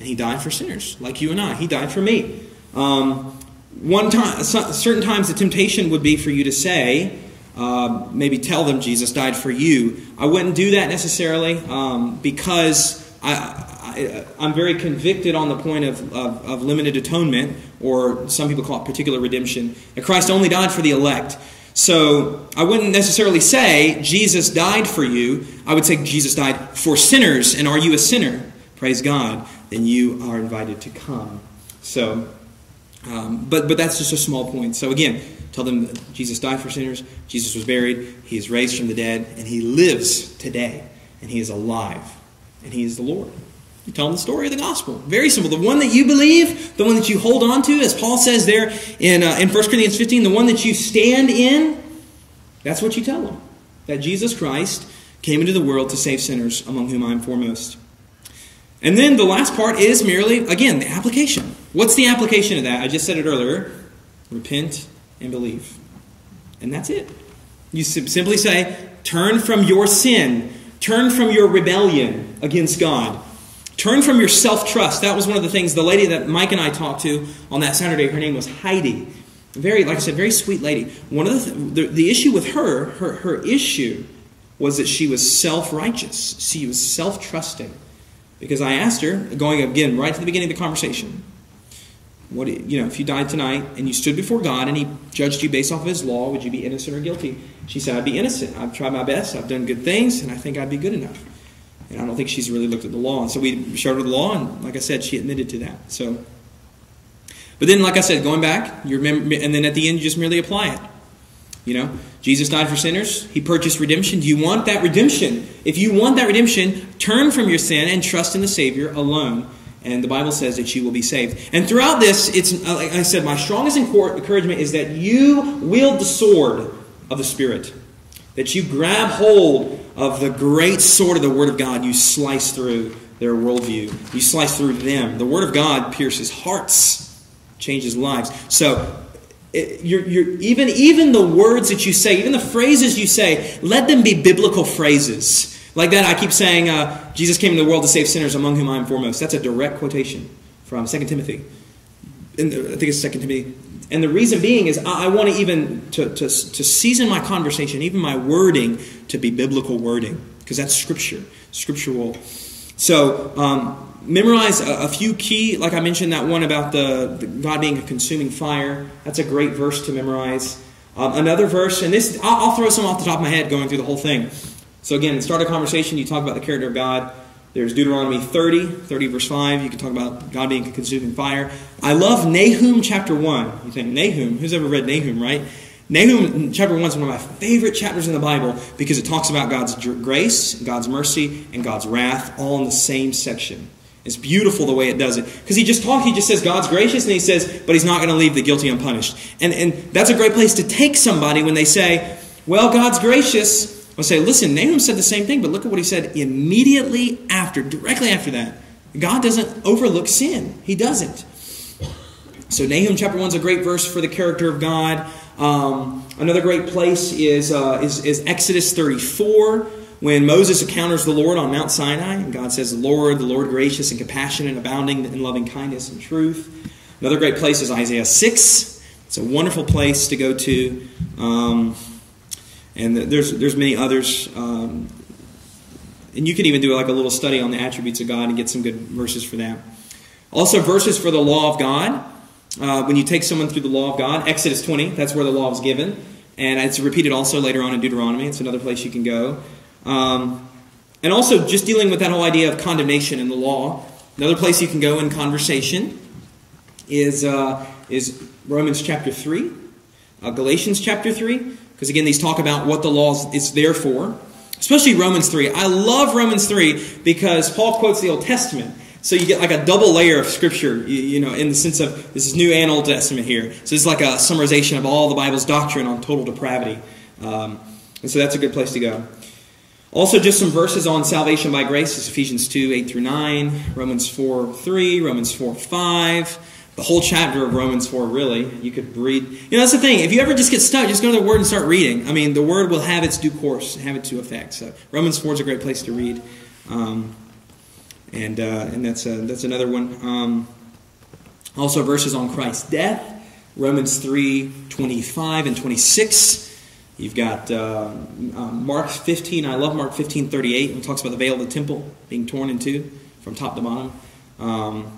And he died for sinners like you and I. He died for me. Um, one time, certain times, the temptation would be for you to say, uh, maybe tell them Jesus died for you. I wouldn't do that necessarily um, because I, am very convicted on the point of, of, of, limited atonement, or some people call it particular redemption, that Christ only died for the elect. So I wouldn't necessarily say Jesus died for you. I would say Jesus died for sinners, and are you a sinner? Praise God. Then you are invited to come. So, um, but but that's just a small point. So again, tell them Jesus died for sinners. Jesus was buried. He is raised from the dead, and He lives today, and He is alive, and He is the Lord. You tell them the story of the gospel. Very simple. The one that you believe, the one that you hold on to, as Paul says there in, uh, in 1 Corinthians 15, the one that you stand in, that's what you tell them. That Jesus Christ came into the world to save sinners, among whom I am foremost. And then the last part is merely, again, the application. What's the application of that? I just said it earlier repent and believe. And that's it. You simply say, turn from your sin, turn from your rebellion against God Turn from your self trust. That was one of the things the lady that Mike and I talked to on that Saturday, her name was Heidi. Very, like I said, very sweet lady. One of the, the, the issue with her, her, her issue was that she was self righteous. She was self trusting. Because I asked her, going again right to the beginning of the conversation, what you know, if you died tonight and you stood before God and He judged you based off of His law, would you be innocent or guilty? She said, I'd be innocent. I've tried my best. I've done good things, and I think I'd be good enough. And I don't think she's really looked at the law. And so we showed her the law, and like I said, she admitted to that. So, but then, like I said, going back, you remember, and then at the end, you just merely apply it. You know, Jesus died for sinners. He purchased redemption. Do you want that redemption? If you want that redemption, turn from your sin and trust in the Savior alone. And the Bible says that you will be saved. And throughout this, it's uh, like I said, my strongest encouragement is that you wield the sword of the Spirit. That you grab hold of the great sword of the Word of God, you slice through their worldview. You slice through them. The Word of God pierces hearts, changes lives. So, it, you're, you're, even, even the words that you say, even the phrases you say, let them be biblical phrases. Like that, I keep saying, uh, Jesus came into the world to save sinners, among whom I am foremost. That's a direct quotation from 2 Timothy. I think it's 2 Timothy and the reason being is I, want to even to, to, to season my conversation, even my wording, to be biblical wording because that's scripture, scriptural. So um, memorize a, a, few key, like I mentioned, that one about the, the, God being a consuming fire. That's a great verse to memorize. Um, another verse, and this I'll, I'll throw some off the top of my head going through the whole thing. So again, start a conversation. You talk about the character of God. There's Deuteronomy 30, 30 verse 5. You can talk about God being a consuming fire. I love Nahum chapter 1. You think, Nahum? Who's ever read Nahum, right? Nahum chapter 1 is one of my favorite chapters in the Bible because it talks about God's grace, God's mercy, and God's wrath all in the same section. It's beautiful the way it does it. Because he just talks, he just says God's gracious, and he says, but he's not going to leave the guilty unpunished. And, and that's a great place to take somebody when they say, well, God's gracious, I'll say, listen, Nahum said the same thing, but look at what he said immediately after, directly after that. God doesn't overlook sin. He doesn't. So Nahum chapter 1 is a great verse for the character of God. Um, another great place is, uh, is, is Exodus 34 when Moses encounters the Lord on Mount Sinai, and God says, Lord, the Lord gracious and compassionate, and abounding in loving kindness and truth. Another great place is Isaiah 6. It's a wonderful place to go to. Um, and there's there's many others. Um, and you can even do like a little study on the attributes of God and get some good verses for that. Also, verses for the law of God. Uh, when you take someone through the law of God, Exodus 20, that's where the law was given. And it's repeated also later on in Deuteronomy. It's another place you can go. Um, and also, just dealing with that whole idea of condemnation in the law. Another place you can go in conversation is, uh, is Romans chapter 3, uh, Galatians chapter 3. Because again, these talk about what the law is there for, especially Romans 3. I love Romans 3 because Paul quotes the Old Testament. So you get like a double layer of scripture, you, you, know, in the sense of this is New and Old Testament here. So it's like a summarization of all the Bible's doctrine on total depravity. Um, and so that's a good place to go. Also, just some verses on salvation by grace is Ephesians 2, 8 through 9, Romans 4, 3, Romans 4, 5 the whole chapter of Romans 4, really. You could read. You know, that's the thing. If you ever just get stuck, just go to the Word and start reading. I mean, the Word will have its due course, have its due effect. So, Romans 4 is a great place to read. Um, and uh, and that's a, that's another one. Um, also, verses on Christ's death, Romans three twenty five and twenty six. You've got uh, um, Mark 15. I love Mark 15, 38. It talks about the veil of the temple being torn in two from top to bottom. Um,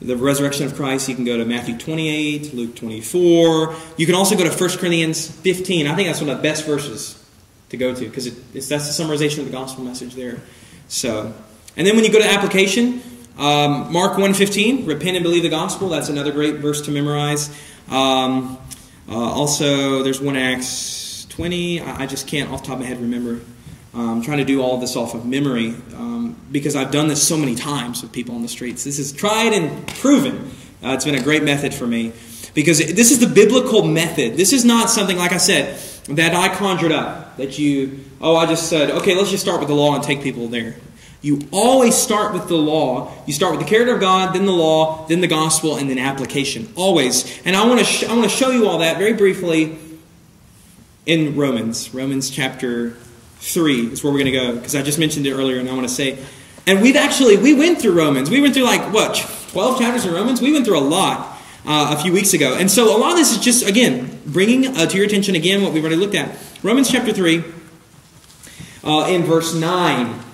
the resurrection of Christ, you can go to Matthew 28, Luke 24. You can also go to 1 Corinthians 15. I think that's one of the best verses to go to because it, that's the summarization of the gospel message there. So, and then when you go to application, um, Mark 1.15, repent and believe the gospel. That's another great verse to memorize. Um, uh, also, there's one Acts 20. I just can't off the top of my head remember. I'm um, trying to do all of this off of memory um, because I've done this so many times with people on the streets. This is tried and proven. Uh, it's been a great method for me because this is the biblical method. This is not something, like I said, that I conjured up. That you, oh, I just said, okay, let's just start with the law and take people there. You always start with the law. You start with the character of God, then the law, then the gospel, and then application. Always. And I want to I want to show you all that very briefly in Romans. Romans chapter 3 is where we're going to go because I just mentioned it earlier and I want to say. And we've actually, we went through Romans. We went through like, what, 12 chapters in Romans? We went through a lot uh, a few weeks ago. And so a lot of this is just, again, bringing uh, to your attention again what we've already looked at. Romans chapter 3 uh, in verse 9.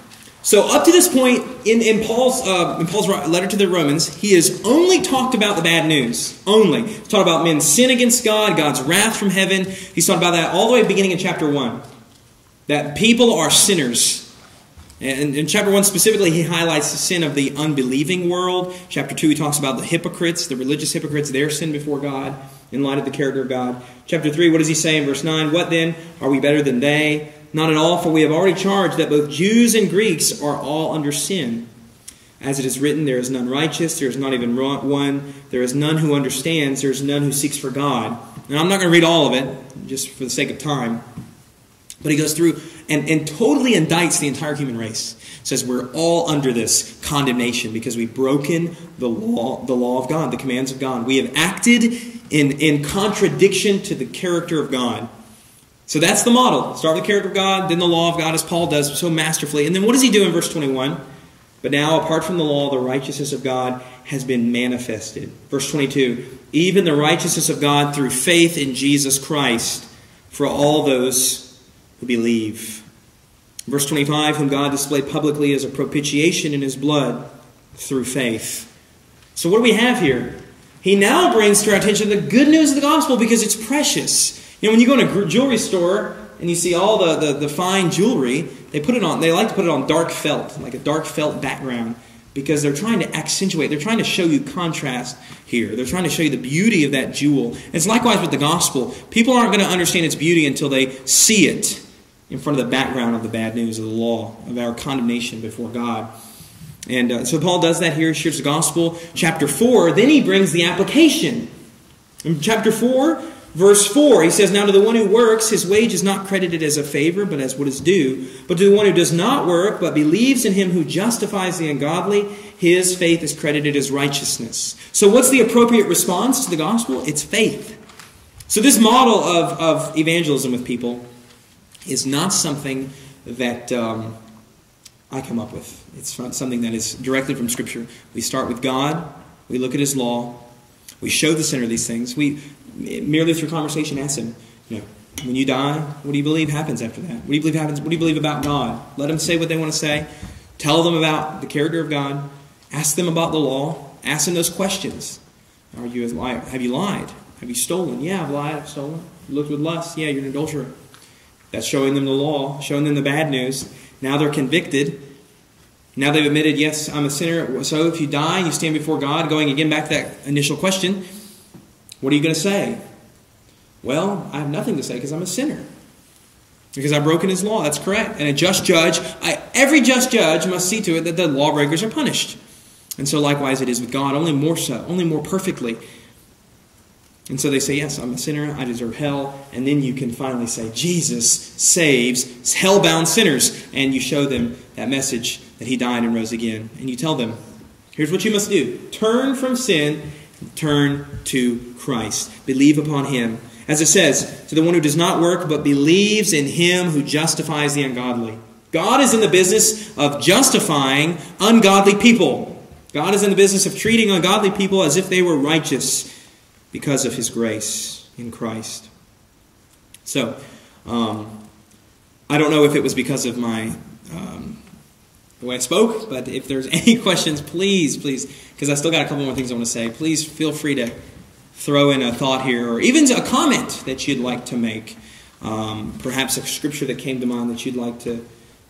So up to this point in, in Paul's uh, in Paul's letter to the Romans, he has only talked about the bad news. Only he's talked about men's sin against God, God's wrath from heaven. He's talked about that all the way beginning in chapter one. That people are sinners. And in chapter 1 specifically, he highlights the sin of the unbelieving world. Chapter 2, he talks about the hypocrites, the religious hypocrites, their sin before God in light of the character of God. Chapter 3, what does he say in verse 9? What then? Are we better than they? Not at all, for we have already charged that both Jews and Greeks are all under sin. As it is written, there is none righteous, there is not even one, there is none who understands, there is none who seeks for God. And I'm not going to read all of it, just for the sake of time. But he goes through and, and totally indicts the entire human race. Says we're all under this condemnation because we've broken the law, the law of God, the commands of God. We have acted in, in contradiction to the character of God. So that's the model. Start with the character of God, then the law of God, as Paul does so masterfully. And then what does he do in verse 21? But now, apart from the law, the righteousness of God has been manifested. Verse 22 Even the righteousness of God through faith in Jesus Christ for all those who believe. Verse 25 Whom God displayed publicly as a propitiation in his blood through faith. So, what do we have here? He now brings to our attention the good news of the gospel because it's precious. You know, when you go in a jewelry store and you see all the, the, the fine jewelry, they put it on, they like to put it on dark felt, like a dark felt background because they're trying to accentuate, they're trying to show you contrast here. They're trying to show you the beauty of that jewel. It's likewise with the gospel. People aren't going to understand its beauty until they see it in front of the background of the bad news of the law, of our condemnation before God. And uh, so Paul does that here. He shares the gospel. Chapter 4, then he brings the application. In chapter 4, Verse 4, he says, Now to the one who works, his wage is not credited as a favor, but as what is due. But to the one who does not work, but believes in him who justifies the ungodly, his faith is credited as righteousness. So, what's the appropriate response to the gospel? It's faith. So, this model of, of evangelism with people is not something that um, I come up with. It's not something that is directly from Scripture. We start with God, we look at His law, we show the sinner these things. We merely through conversation ask him, you know, when you die, what do you believe happens after that? What do you believe happens? What do you believe about God? Let them say what they want to say. Tell them about the character of God. Ask them about the law. Ask them those questions. Are you have you lied? Have you stolen? Yeah, I've lied. I've stolen. You looked with lust. Yeah, you're an adulterer. That's showing them the law, showing them the bad news. Now they're convicted. Now they've admitted, yes, I'm a sinner. So if you die you stand before God, going again back to that initial question, what are you going to say? Well, I have nothing to say because I'm a sinner. Because I've broken his law. That's correct. And a just judge, I, every just judge must see to it that the lawbreakers are punished. And so likewise it is with God, only more so, only more perfectly. And so they say, Yes, I'm a sinner, I deserve hell. And then you can finally say, Jesus saves hell-bound sinners. And you show them that message that he died and rose again. And you tell them, Here's what you must do turn from sin Turn to Christ. Believe upon him. As it says, to the one who does not work but believes in him who justifies the ungodly. God is in the business of justifying ungodly people. God is in the business of treating ungodly people as if they were righteous because of his grace in Christ. So, um, I don't know if it was because of my um, the way I spoke, but if there's any questions, please, please, because I still got a couple more things I want to say, please feel free to throw in a thought here or even a comment that you'd like to make. Um, perhaps a scripture that came to mind that you'd like to,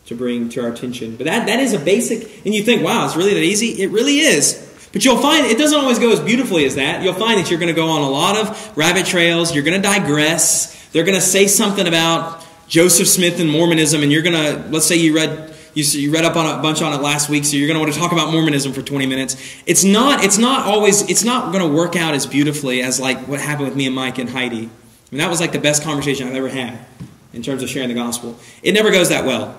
to bring to our attention. But that, that is a basic, and you think, wow, it's really that easy? It really is. But you'll find it doesn't always go as beautifully as that. You'll find that you're going to go on a lot of rabbit trails. You're going to digress. They're going to say something about Joseph Smith and Mormonism, and you're going to, let's say you read you, you read up on a bunch on it last week, so you're going to want to talk about Mormonism for 20 minutes. It's not, it's not always, it's not going to work out as beautifully as like what happened with me and Mike and Heidi. I mean, that was like the best conversation I've ever had in terms of sharing the gospel. It never goes that well.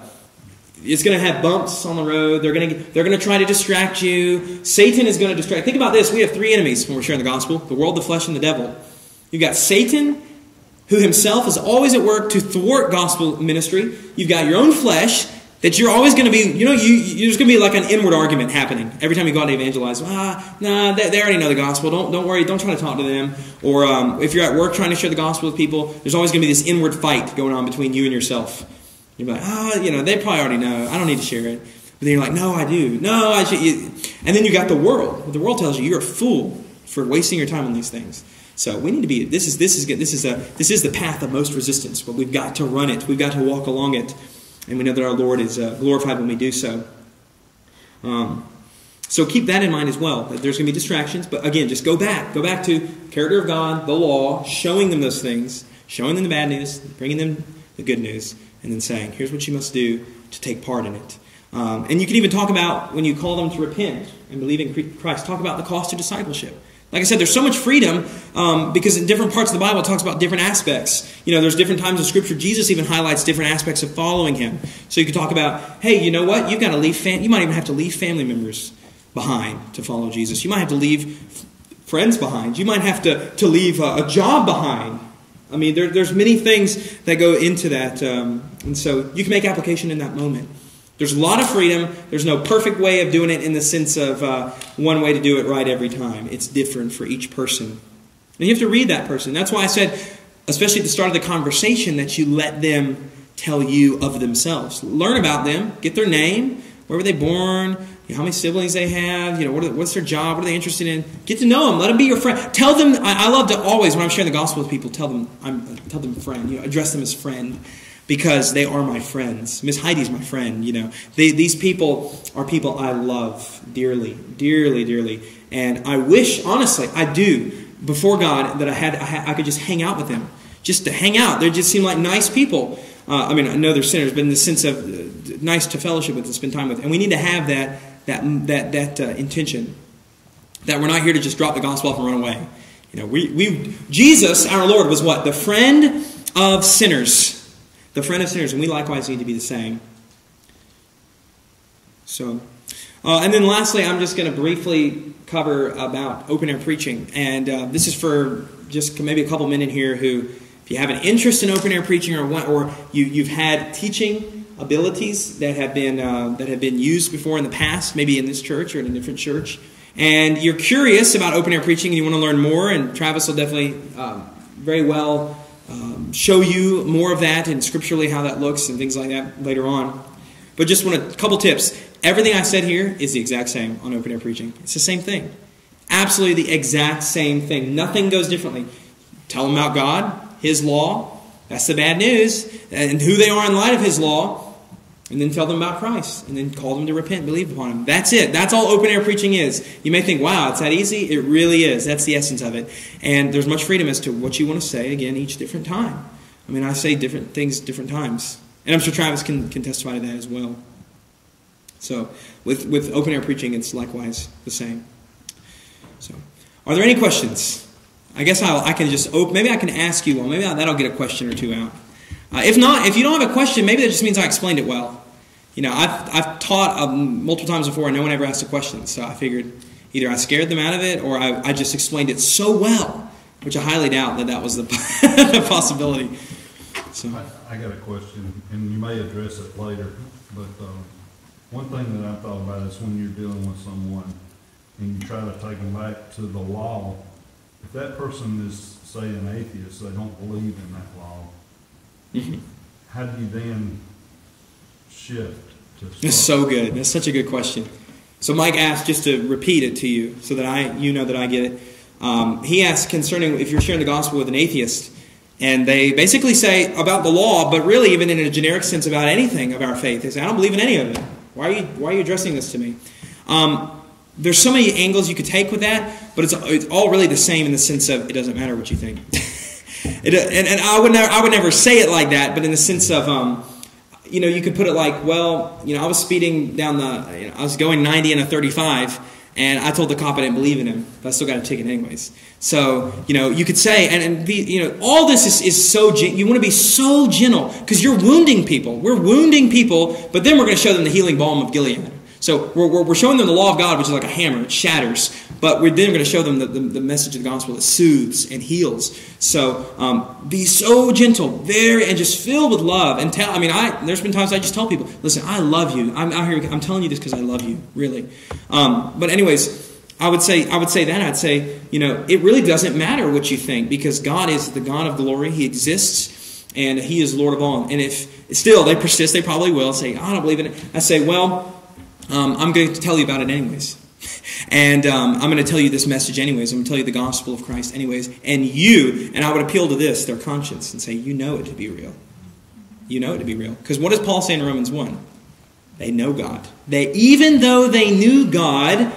It's going to have bumps on the road. They're going to they're going to try to distract you. Satan is going to distract. Think about this: we have three enemies when we're sharing the gospel: the world, the flesh, and the devil. You've got Satan, who himself is always at work to thwart gospel ministry. You've got your own flesh that you're always going to be, you know, you, there's going to be like an inward argument happening every time you go out to evangelize. Ah, nah, they, they, already know the gospel. Don't, don't worry. Don't try to talk to them. Or um, if you're at work trying to share the gospel with people, there's always going to be this inward fight going on between you and yourself. You're like, ah, you know, they probably already know. I don't need to share it. But then you're like, no, I do. No, I should. And then you got the world. The world tells you you're a fool for wasting your time on these things. So we need to be. This is this is this is a this is the path of most resistance, but we've got to run it. We've got to walk along it. And we know that our Lord is uh, glorified when we do so. Um, so keep that in mind as well. That there's going to be distractions, but again, just go back. Go back to character of God, the law, showing them those things, showing them the bad news, bringing them the good news, and then saying, "Here's what you must do to take part in it." Um, and you can even talk about when you call them to repent and believe in Christ. Talk about the cost of discipleship. Like I said, there's so much freedom um, because in different parts of the Bible it talks about different aspects. You know, there's different times in Scripture Jesus even highlights different aspects of following Him. So you could talk about, hey, you know what? You've got to leave. Fam- you might even have to leave family members behind to follow Jesus. You might have to leave friends behind. You might have to to leave a, a job behind. I mean, there, there's many things that go into that, um, and so you can make application in that moment. There's a lot of freedom. There's no perfect way of doing it in the sense of uh, one way to do it right every time. It's different for each person. And you have to read that person. That's why I said, especially at the start of the conversation, that you let them tell you of themselves. Learn about them, get their name, where were they born, you know, how many siblings they have, you know, what are, what's their job, what are they interested in. Get to know them. Let them be your friend. Tell them. I, I love to always when I'm sharing the gospel with people, tell them I'm tell them friend. You know, address them as friend because they are my friends. Miss Heidi's my friend, you know. They, these people are people I love dearly, dearly, dearly. And I wish, honestly, I do, before God, that I had, I, had, I could just hang out with them. Just to hang out. They just seem like nice people. Uh, I mean, I know they're sinners, but in the sense of uh, nice to fellowship with and spend time with. And we need to have that, that, that, that uh, intention. That we're not here to just drop the gospel off and run away. You know, we, we, Jesus, our Lord, was what? The friend of sinners the friend of sinners, and we likewise need to be the same. So, uh, and then lastly, I'm just going to briefly cover about open air preaching, and uh, this is for just maybe a couple men in here who, if you have an interest in open air preaching, or what, or you you've had teaching abilities that have been uh, that have been used before in the past, maybe in this church or in a different church, and you're curious about open air preaching and you want to learn more, and Travis will definitely uh, very well um, show you more of that and scripturally how that looks and things like that later on. But just want a couple tips. Everything I said here is the exact same on open air preaching. It's the same thing. Absolutely the exact same thing. Nothing goes differently. Tell them about God, His law. That's the bad news. And who they are in light of His law and then tell them about Christ, and then call them to repent, believe upon Him. That's it. That's all open air preaching is. You may think, wow, it's that easy. It really is. That's the essence of it. And there's much freedom as to what you want to say, again, each different time. I mean, I say different things different times. And I'm sure Travis can, can testify to that as well. So, with, with open air preaching, it's likewise the same. So, are there any questions? I guess I'll, I can just maybe I can ask you one. Maybe that'll get a question or two out. Uh, if not, if you don't have a question, maybe that just means I explained it well. You know, I've, I've taught um, multiple times before and no one ever asked a question. So I figured either I scared them out of it or I, I just explained it so well, which I highly doubt that that was the, the possibility. So I, I got a question, and you may address it later, but, um, one thing that I thought about is when you're dealing with someone and you try to take them back to the law, if that person is, say, an atheist, they don't believe in that law, mhm. how do you then shift to? It's so good. That's such a good question. So Mike asked just to repeat it to you so that I you know that I get it. Um, he asked concerning if you're sharing the gospel with an atheist, and they basically say about the law, but really even in a generic sense about anything of our faith. They say, I don't believe in any of it. Why are you why are you addressing this to me? Um, there's so many angles you could take with that, but it's, it's all really the same in the sense of it doesn't matter what you think. it, and, and I would never I would never say it like that, but in the sense of um, you know, you could put it like, well, you know, I was speeding down the, you know, I was going 90 and a 35, and I told the cop I didn't believe in him, but I still got a ticket anyways. So, you know, you could say, and, and you know, all this is, is so, you want to be so gentle, because you're wounding people. We're wounding people, but then we're going to show them the healing balm of Gilead. So we're, we're, we're showing them the law of God, which is like a hammer, it shatters. But we're then going to show them the, the, the message of the gospel that soothes and heals. So um, be so gentle, very, and just filled with love. And tell, I mean, I there's been times I just tell people, listen, I love you. I'm out here, I'm telling you this because I love you, really. Um, but anyways, I would say, I would say that. I'd say, you know, it really doesn't matter what you think because God is the God of glory. He exists and He is Lord of all. And if still they persist, they probably will say, I don't believe in it. I say, well, um, I'm going to tell you about it anyways. And um, I'm going to tell you this message anyways. I'm going to tell you the gospel of Christ anyways. And you, and I would appeal to this, their conscience, and say, you know it to be real. You know it to be real. Because what does Paul say in Romans 1? They know God. They, even though they knew God,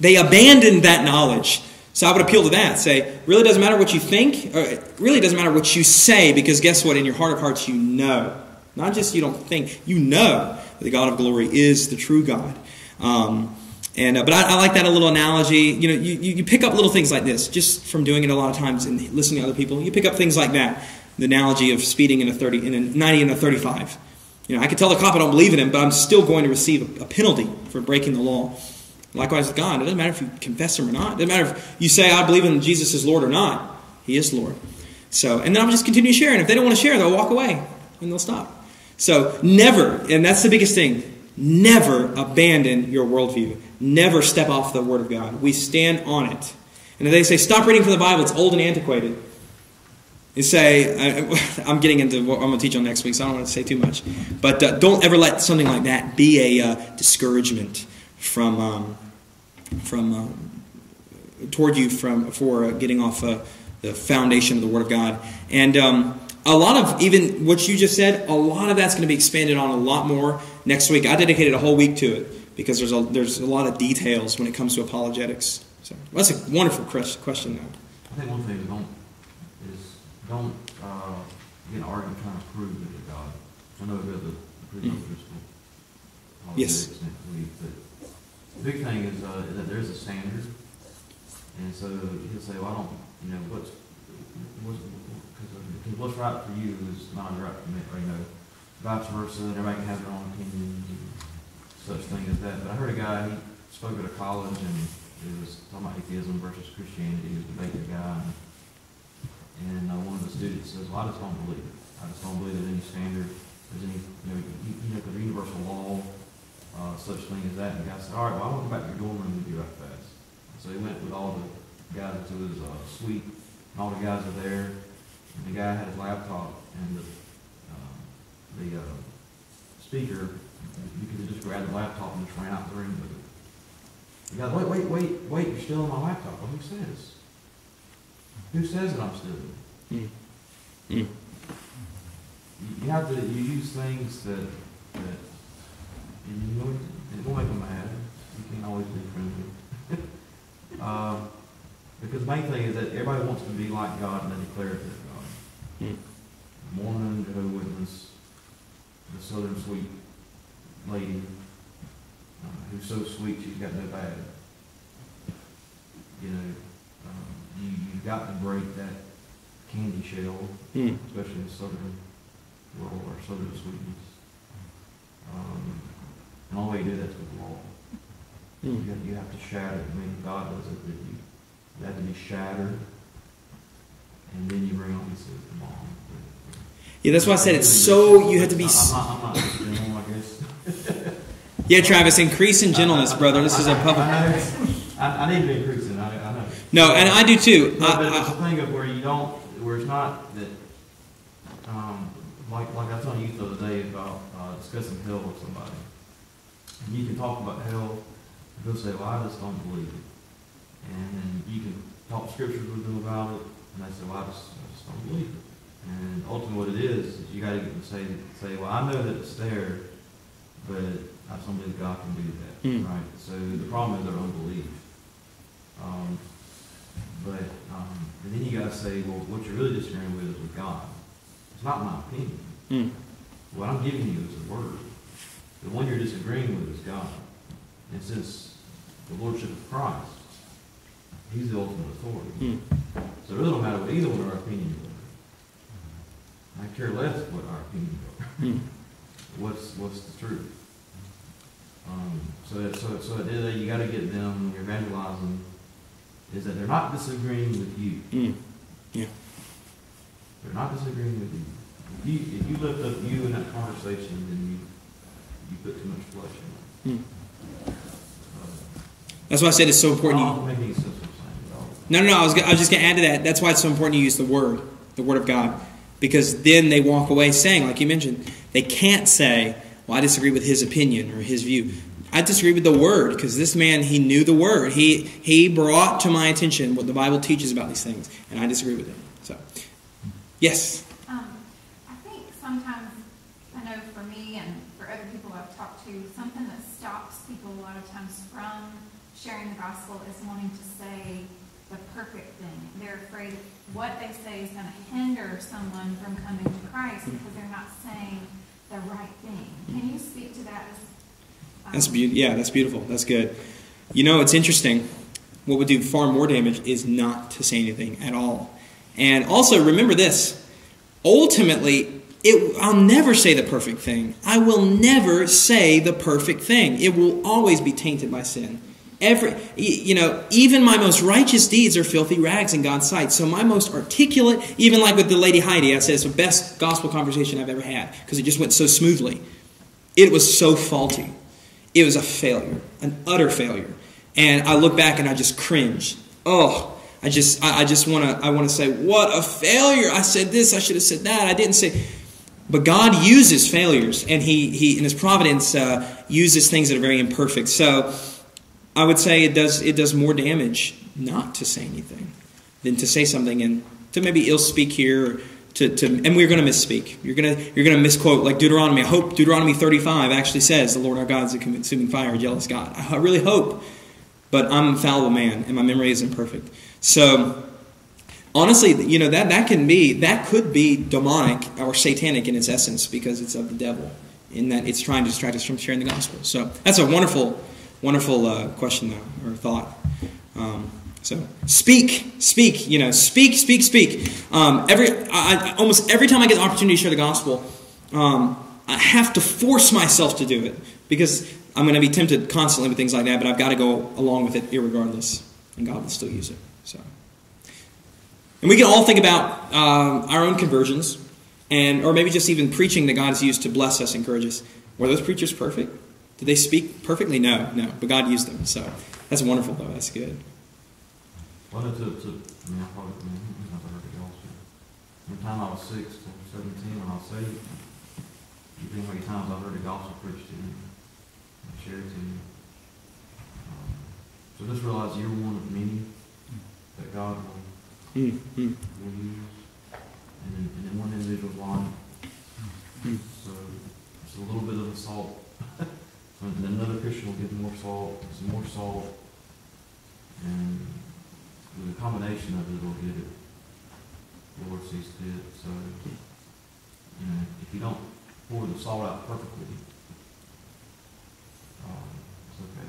they abandoned that knowledge. So I would appeal to that. Say, really doesn't matter what you think, or it really doesn't matter what you say, because guess what? In your heart of hearts, you know. Not just you don't think, you know the God of glory is the true God. Um, and uh, but I, I, like that a little analogy. You know, you, you pick up little things like this just from doing it a lot of times and listening to other people. You pick up things like that. The analogy of speeding in a thirty, in a ninety, and a thirty-five. You know, I could tell the cop I don't believe in him, but I'm still going to receive a, a penalty for breaking the law. Likewise with God, it doesn't matter if you confess Him or not. It doesn't matter if you say I believe in Jesus as Lord or not. He is Lord. So, and then I'll just continue sharing. If they don't want to share, they'll walk away and they'll stop. So never, and that's the biggest thing. Never abandon your worldview. Never step off the Word of God. We stand on it. And they say, stop reading from the Bible, it's old and antiquated. You say, I, am getting into what I'm going to teach on next week, so I don't want to say too much. But uh, don't ever let something like that be a uh, discouragement from, um, from uh, toward you from, for uh, getting off uh, the foundation of the Word of God. And um, a lot of even what you just said, a lot of that's going to be expanded on a lot more next week. I dedicated a whole week to it because there's a, there's a lot of details when it comes to apologetics. So that's a wonderful question, though. I think one thing is don't is don't uh, get an argument trying to prove that you're God. I know we have the pre-principle Yes. next week, but the big thing is uh, that there's a standard, and so he'll say, "Well, I don't, you know, what's what's because what's right for you is not right for me, or, you know, vice versa, and everybody can have their own opinions and such thing as that. But I heard a guy, he spoke at a college, and it was talking about atheism versus Christianity. He was debating a guy, and, and uh, one of the students says, well, I just don't believe it. I just don't believe that any standard, there's any, you know, you, know, the universal law, uh, such thing as that. And the guy said, all right, well, I want to go back to your dorm room with you right fast. So he went with all the guys into his uh, suite, and all the guys are there. And the guy had his laptop, and the, um, the uh, speaker, you could have just grab the laptop and just ran out the room with it. The guy, wait, wait, wait, wait, you're stealing my laptop. Well, who says? Who says that I'm stealing? Mm. Mm. You, have to, you use things that, that, you know, it won't make them mad. You can't always be friendly. uh, because the main thing is that everybody wants to be like God and they declare it. Mm. Mormon, Jehovah's Witness, the Southern Sweet lady, uh, who's so sweet she's got no bad. You know, um, you, you've got to break that candy shell, Mm. especially in Southern world or Southern sweetness. Um, and only way you do that's with law. You, Mm. have, you have to shatter. I mean, God does it that you, you have to be shattered, and then you bring on He says the balm. Yeah, that's why I said it's so you have to be. I'm s- not, I'm not general, I guess. Yeah, Travis, increase in gentleness, brother. This is a public. I, know. I, I need to be increasing, I, I know. No, and I do too. No, but it's I, the thing of where you don't, where it's not that, um, like, like I was telling you the other day about, uh, discussing hell with somebody. And you can talk about hell, and they'll say, well, I just don't believe it. And then you can talk scriptures with them about it, and they say, well, I just, I just don't believe it. And ultimately what it is, is you them to say, say, well, I know that it's there, but I just don't believe God can do that, Mm. right? So the problem is their unbelief. Um, but, um, and then you gotta say, well, what you're really disagreeing with is with God. It's not my opinion. Mm. What I'm giving you is the word. The one you're disagreeing with is God. And since the Lordship of Christ, He's the ultimate authority. Mm. So it really don't matter what either one of our opinions are. I care less what our opinions are. Mm. What's, what's the truth? Um, so, that- so, so at the end of the day, you gotta get them, when you're evangelizing, is that they're not disagreeing with you. Mm. They're not disagreeing with you. If you, if you lift up you in that conversation, then you, you put too much flesh in it. Mm. That's why I said it's so important. No, no, no. I was, I was just going to add to that. That's why it's so important to use the word, the word of God, because then they walk away saying, like you mentioned, they can't say, "Well, I disagree with his opinion or his view." I disagree with the word because this man he knew the word. He he brought to my attention what the Bible teaches about these things, and I disagree with it. So, yes, Um, I think sometimes, I know for me and for other people I've talked to, something that stops people a lot of times from sharing the gospel is wanting to say the perfect thing. They're afraid what they say is going to hinder someone from coming to Christ because they're not saying the right thing. Can you speak to that? As, um, that's beautiful. Yeah, that's beautiful. That's good. You know, it's interesting. What would do far more damage is not to say anything at all. And also remember this: ultimately, it, I'll never say the perfect thing. I will never say the perfect thing. It will always be tainted by sin. Every, you know, even my most righteous deeds are filthy rags in God's sight. So my most articulate, even like with the lady Heidi, I said it's the best gospel conversation I've ever had because it just went so smoothly. It was so faulty. It was a failure, an utter failure. And I look back and I just cringe. Oh, I just, I, I just want to, I want to say, what a failure! I said this, I should have said that. I didn't say. But God uses failures, and He, He in His providence, uh, uses things that are very imperfect. So, I would say it does, it does more damage not to say anything than to say something and to maybe ill speak here. To, to, and we're going to misspeak. You're going to you're going to misquote like Deuteronomy. I hope Deuteronomy 35 actually says the Lord our God is a consuming fire, a jealous God. I really hope, but I'm a fallible man and my memory isn't perfect. So honestly, you know that that can be that could be demonic or satanic in its essence because it's of the devil in that it's trying to distract us from sharing the gospel. So that's a wonderful, wonderful uh, question though or thought. Um, so speak, speak, you know, speak, speak, speak. Um, every, I, I, almost every time I get an opportunity to share the gospel, um, I have to force myself to do it because I'm going to be tempted constantly with things like that. But I've got to go along with it, irregardless, and God will still use it. So, and we can all think about um, our own conversions, and or maybe just even preaching that God has used to bless us, and encourage us. Were those preachers perfect? Did they speak perfectly? No, no. But God used them. So that's wonderful, though. That's good. Well, to, to, I mean, I probably, I mean, I've never heard the gospel. From the time I was six to seventeen, when I was saved, you think how many times I've heard the gospel preached to me, and shared to me. Um, So just realize you're one of many that God will, Mm, mm, will use, and in, and in one individual's life. mm. So it's a little bit of a salt. And then another Christian will get more salt, some more salt. And with a combination of it, it'll get it. The Lord sees fit. So, you know, if you don't pour the salt out perfectly, um, it's okay.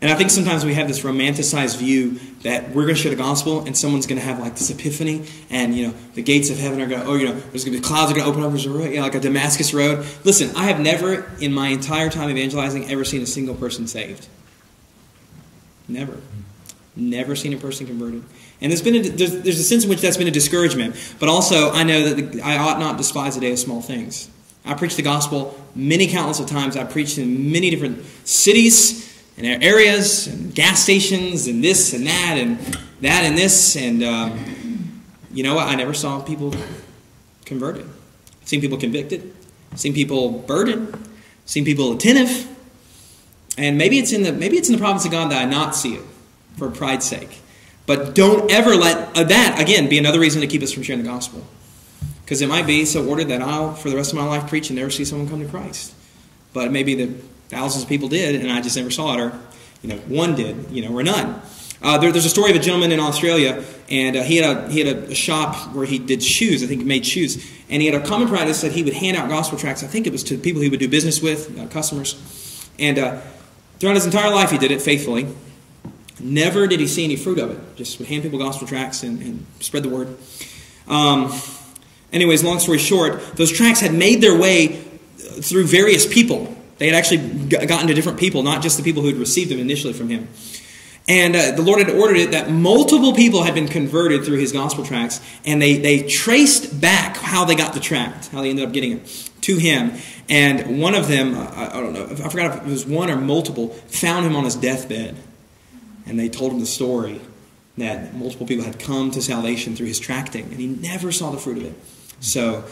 And I think sometimes we have this romanticized view that we're going to share the gospel and someone's going to have like this epiphany and, you know, the gates of heaven are going to, oh, you know, there's going to be clouds are going to open up, there's a road, you know, like a Damascus road. Listen, I have never in my entire time evangelizing ever seen a single person saved. Never. Never seen a person converted. And there's been a, there's, there's a sense in which that's been a discouragement. But also, I know that the, I ought not despise a day of small things. I preach the gospel many countless of times. I preached in many different cities and areas and gas stations and this and that and that and this. And um, you know what? I never saw people converted. I've seen people convicted. Seen people burdened. Seen people attentive. And maybe it's in the maybe it's in the province of God that I not see it for pride's sake. But don't ever let uh, that again be another reason to keep us from sharing the gospel. Because it might be so ordered that I'll, for the rest of my life, preach and never see someone come to Christ. But maybe the thousands of people did, and I just never saw it, or you know, one did, you know, or none. Uh, there, there's a story of a gentleman in Australia, and uh, he had, a, he had a, shop where he did shoes. I think he made shoes, and he had a common practice that he would hand out gospel tracts. I think it was to people he would do business with, uh, customers, and uh, throughout his entire life, he did it faithfully. Never did he see any fruit of it. Just would hand people gospel tracts and, and spread the word. Um, anyways, long story short, those tracts had made their way through various people. They had actually gotten to different people, not just the people who had received them initially from him. And uh, the Lord had ordered it that multiple people had been converted through his gospel tracts, and they, they traced back how they got the tract, how they ended up getting it to him. And one of them, I, I don't know, I forgot if it was one or multiple, found him on his deathbed. And they told him the story that multiple people had come to salvation through his tracting, and he never saw the fruit of it. So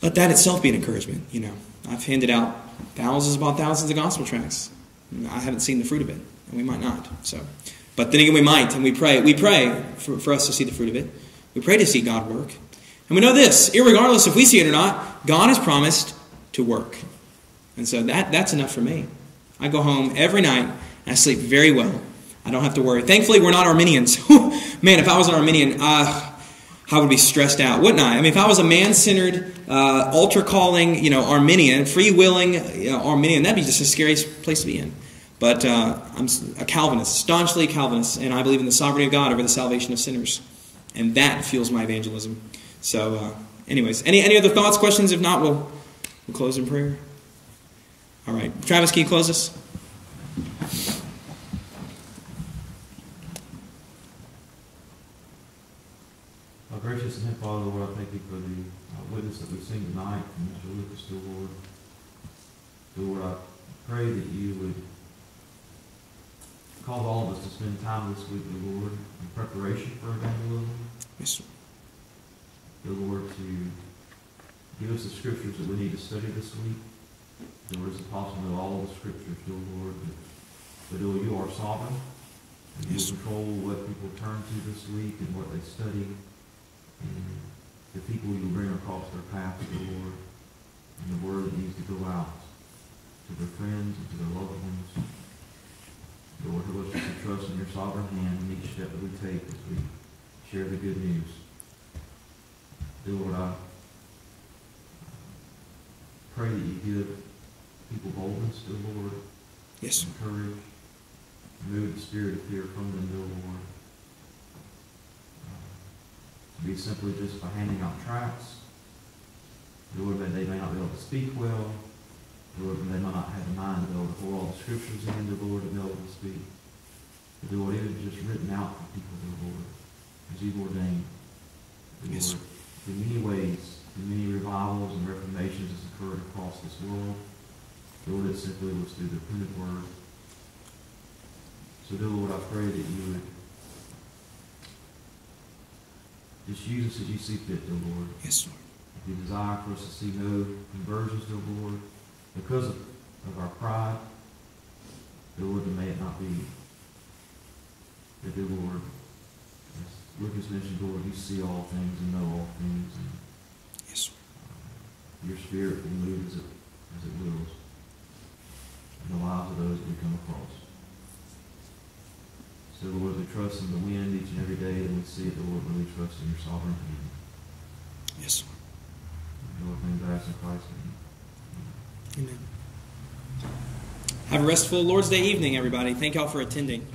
let that itself be an encouragement. You know, I've handed out thousands upon thousands of gospel tracts. I haven't seen the fruit of it, and we might not. So, but then again, we might, and we pray. We pray for, for us to see the fruit of it. We pray to see God work, and we know this: regardless if we see it or not, God has promised to work, and so that that's enough for me. I go home every night and I sleep very well. I don't have to worry. Thankfully, we're not Arminians. Man, if I was an Arminian, uh, I would be stressed out, wouldn't I? I mean, if I was a man-centered, uh, altar-calling, you know, Arminian, free-willing you know, Arminian, that'd be just a scary place to be in. But uh, I'm a Calvinist, staunchly Calvinist, and I believe in the sovereignty of God over the salvation of sinners, and that fuels my evangelism. So, uh, anyways, any any other thoughts, questions? If not, we'll we'll close in prayer. All right, Travis, can you close us? Gracious and Father, Lord, I thank you for the uh, witness that we've seen tonight from Mr. Lucas, dear Lord. Dear Lord, I pray that you would cause all of us to spend time this week, dear Lord, in preparation for evangelism. Yes, Dear Lord, to give us the scriptures that we need to study this week. Dear Lord, it's impossible to know all of the scriptures, dear Lord, but, but Lord, you are sovereign. And you Yes. control what people turn to this week and what they study the people you bring across their path, to the Lord, and the word that needs to go out to their friends and to their loved ones. Lord, help us to trust in your sovereign hand in each step that we take as we share the good news. Dear Lord, I pray that you give people boldness, dear Lord, yes, and courage. Remove the spirit of fear from them, dear Lord be simply just by handing out tracts. Lord, that they may not be able to speak well. Lord, they may not have the mind to be able to hold all the scriptures in, the Lord, to be able to speak. But Lord, even just written out for people, dear Lord, as you've ordained. Dear Yes. Lord, in many ways, in many revivals and reformations that's occurred across this world, Lord, it simply was through the printed word. So, dear Lord, I pray that you would just use us as you see fit, dear Lord. yes, Lord. If you desire for us to see no conversions, dear Lord, because of, of our pride, dear Lord, then may it not be. But, dear Lord, as Lucas mentioned, Lord, you see all things and know all things, and Yes, uh, your spirit will move as it, as it wills in the lives of those that we come across. So, the Lord, we trust in the wind each and every day, and we see it, the Lord, really trust in your sovereign hand. yes, Lord, things I ask in Christ's name. Lord. Amen. Have a restful Lord's Day evening, everybody. Thank y'all for attending.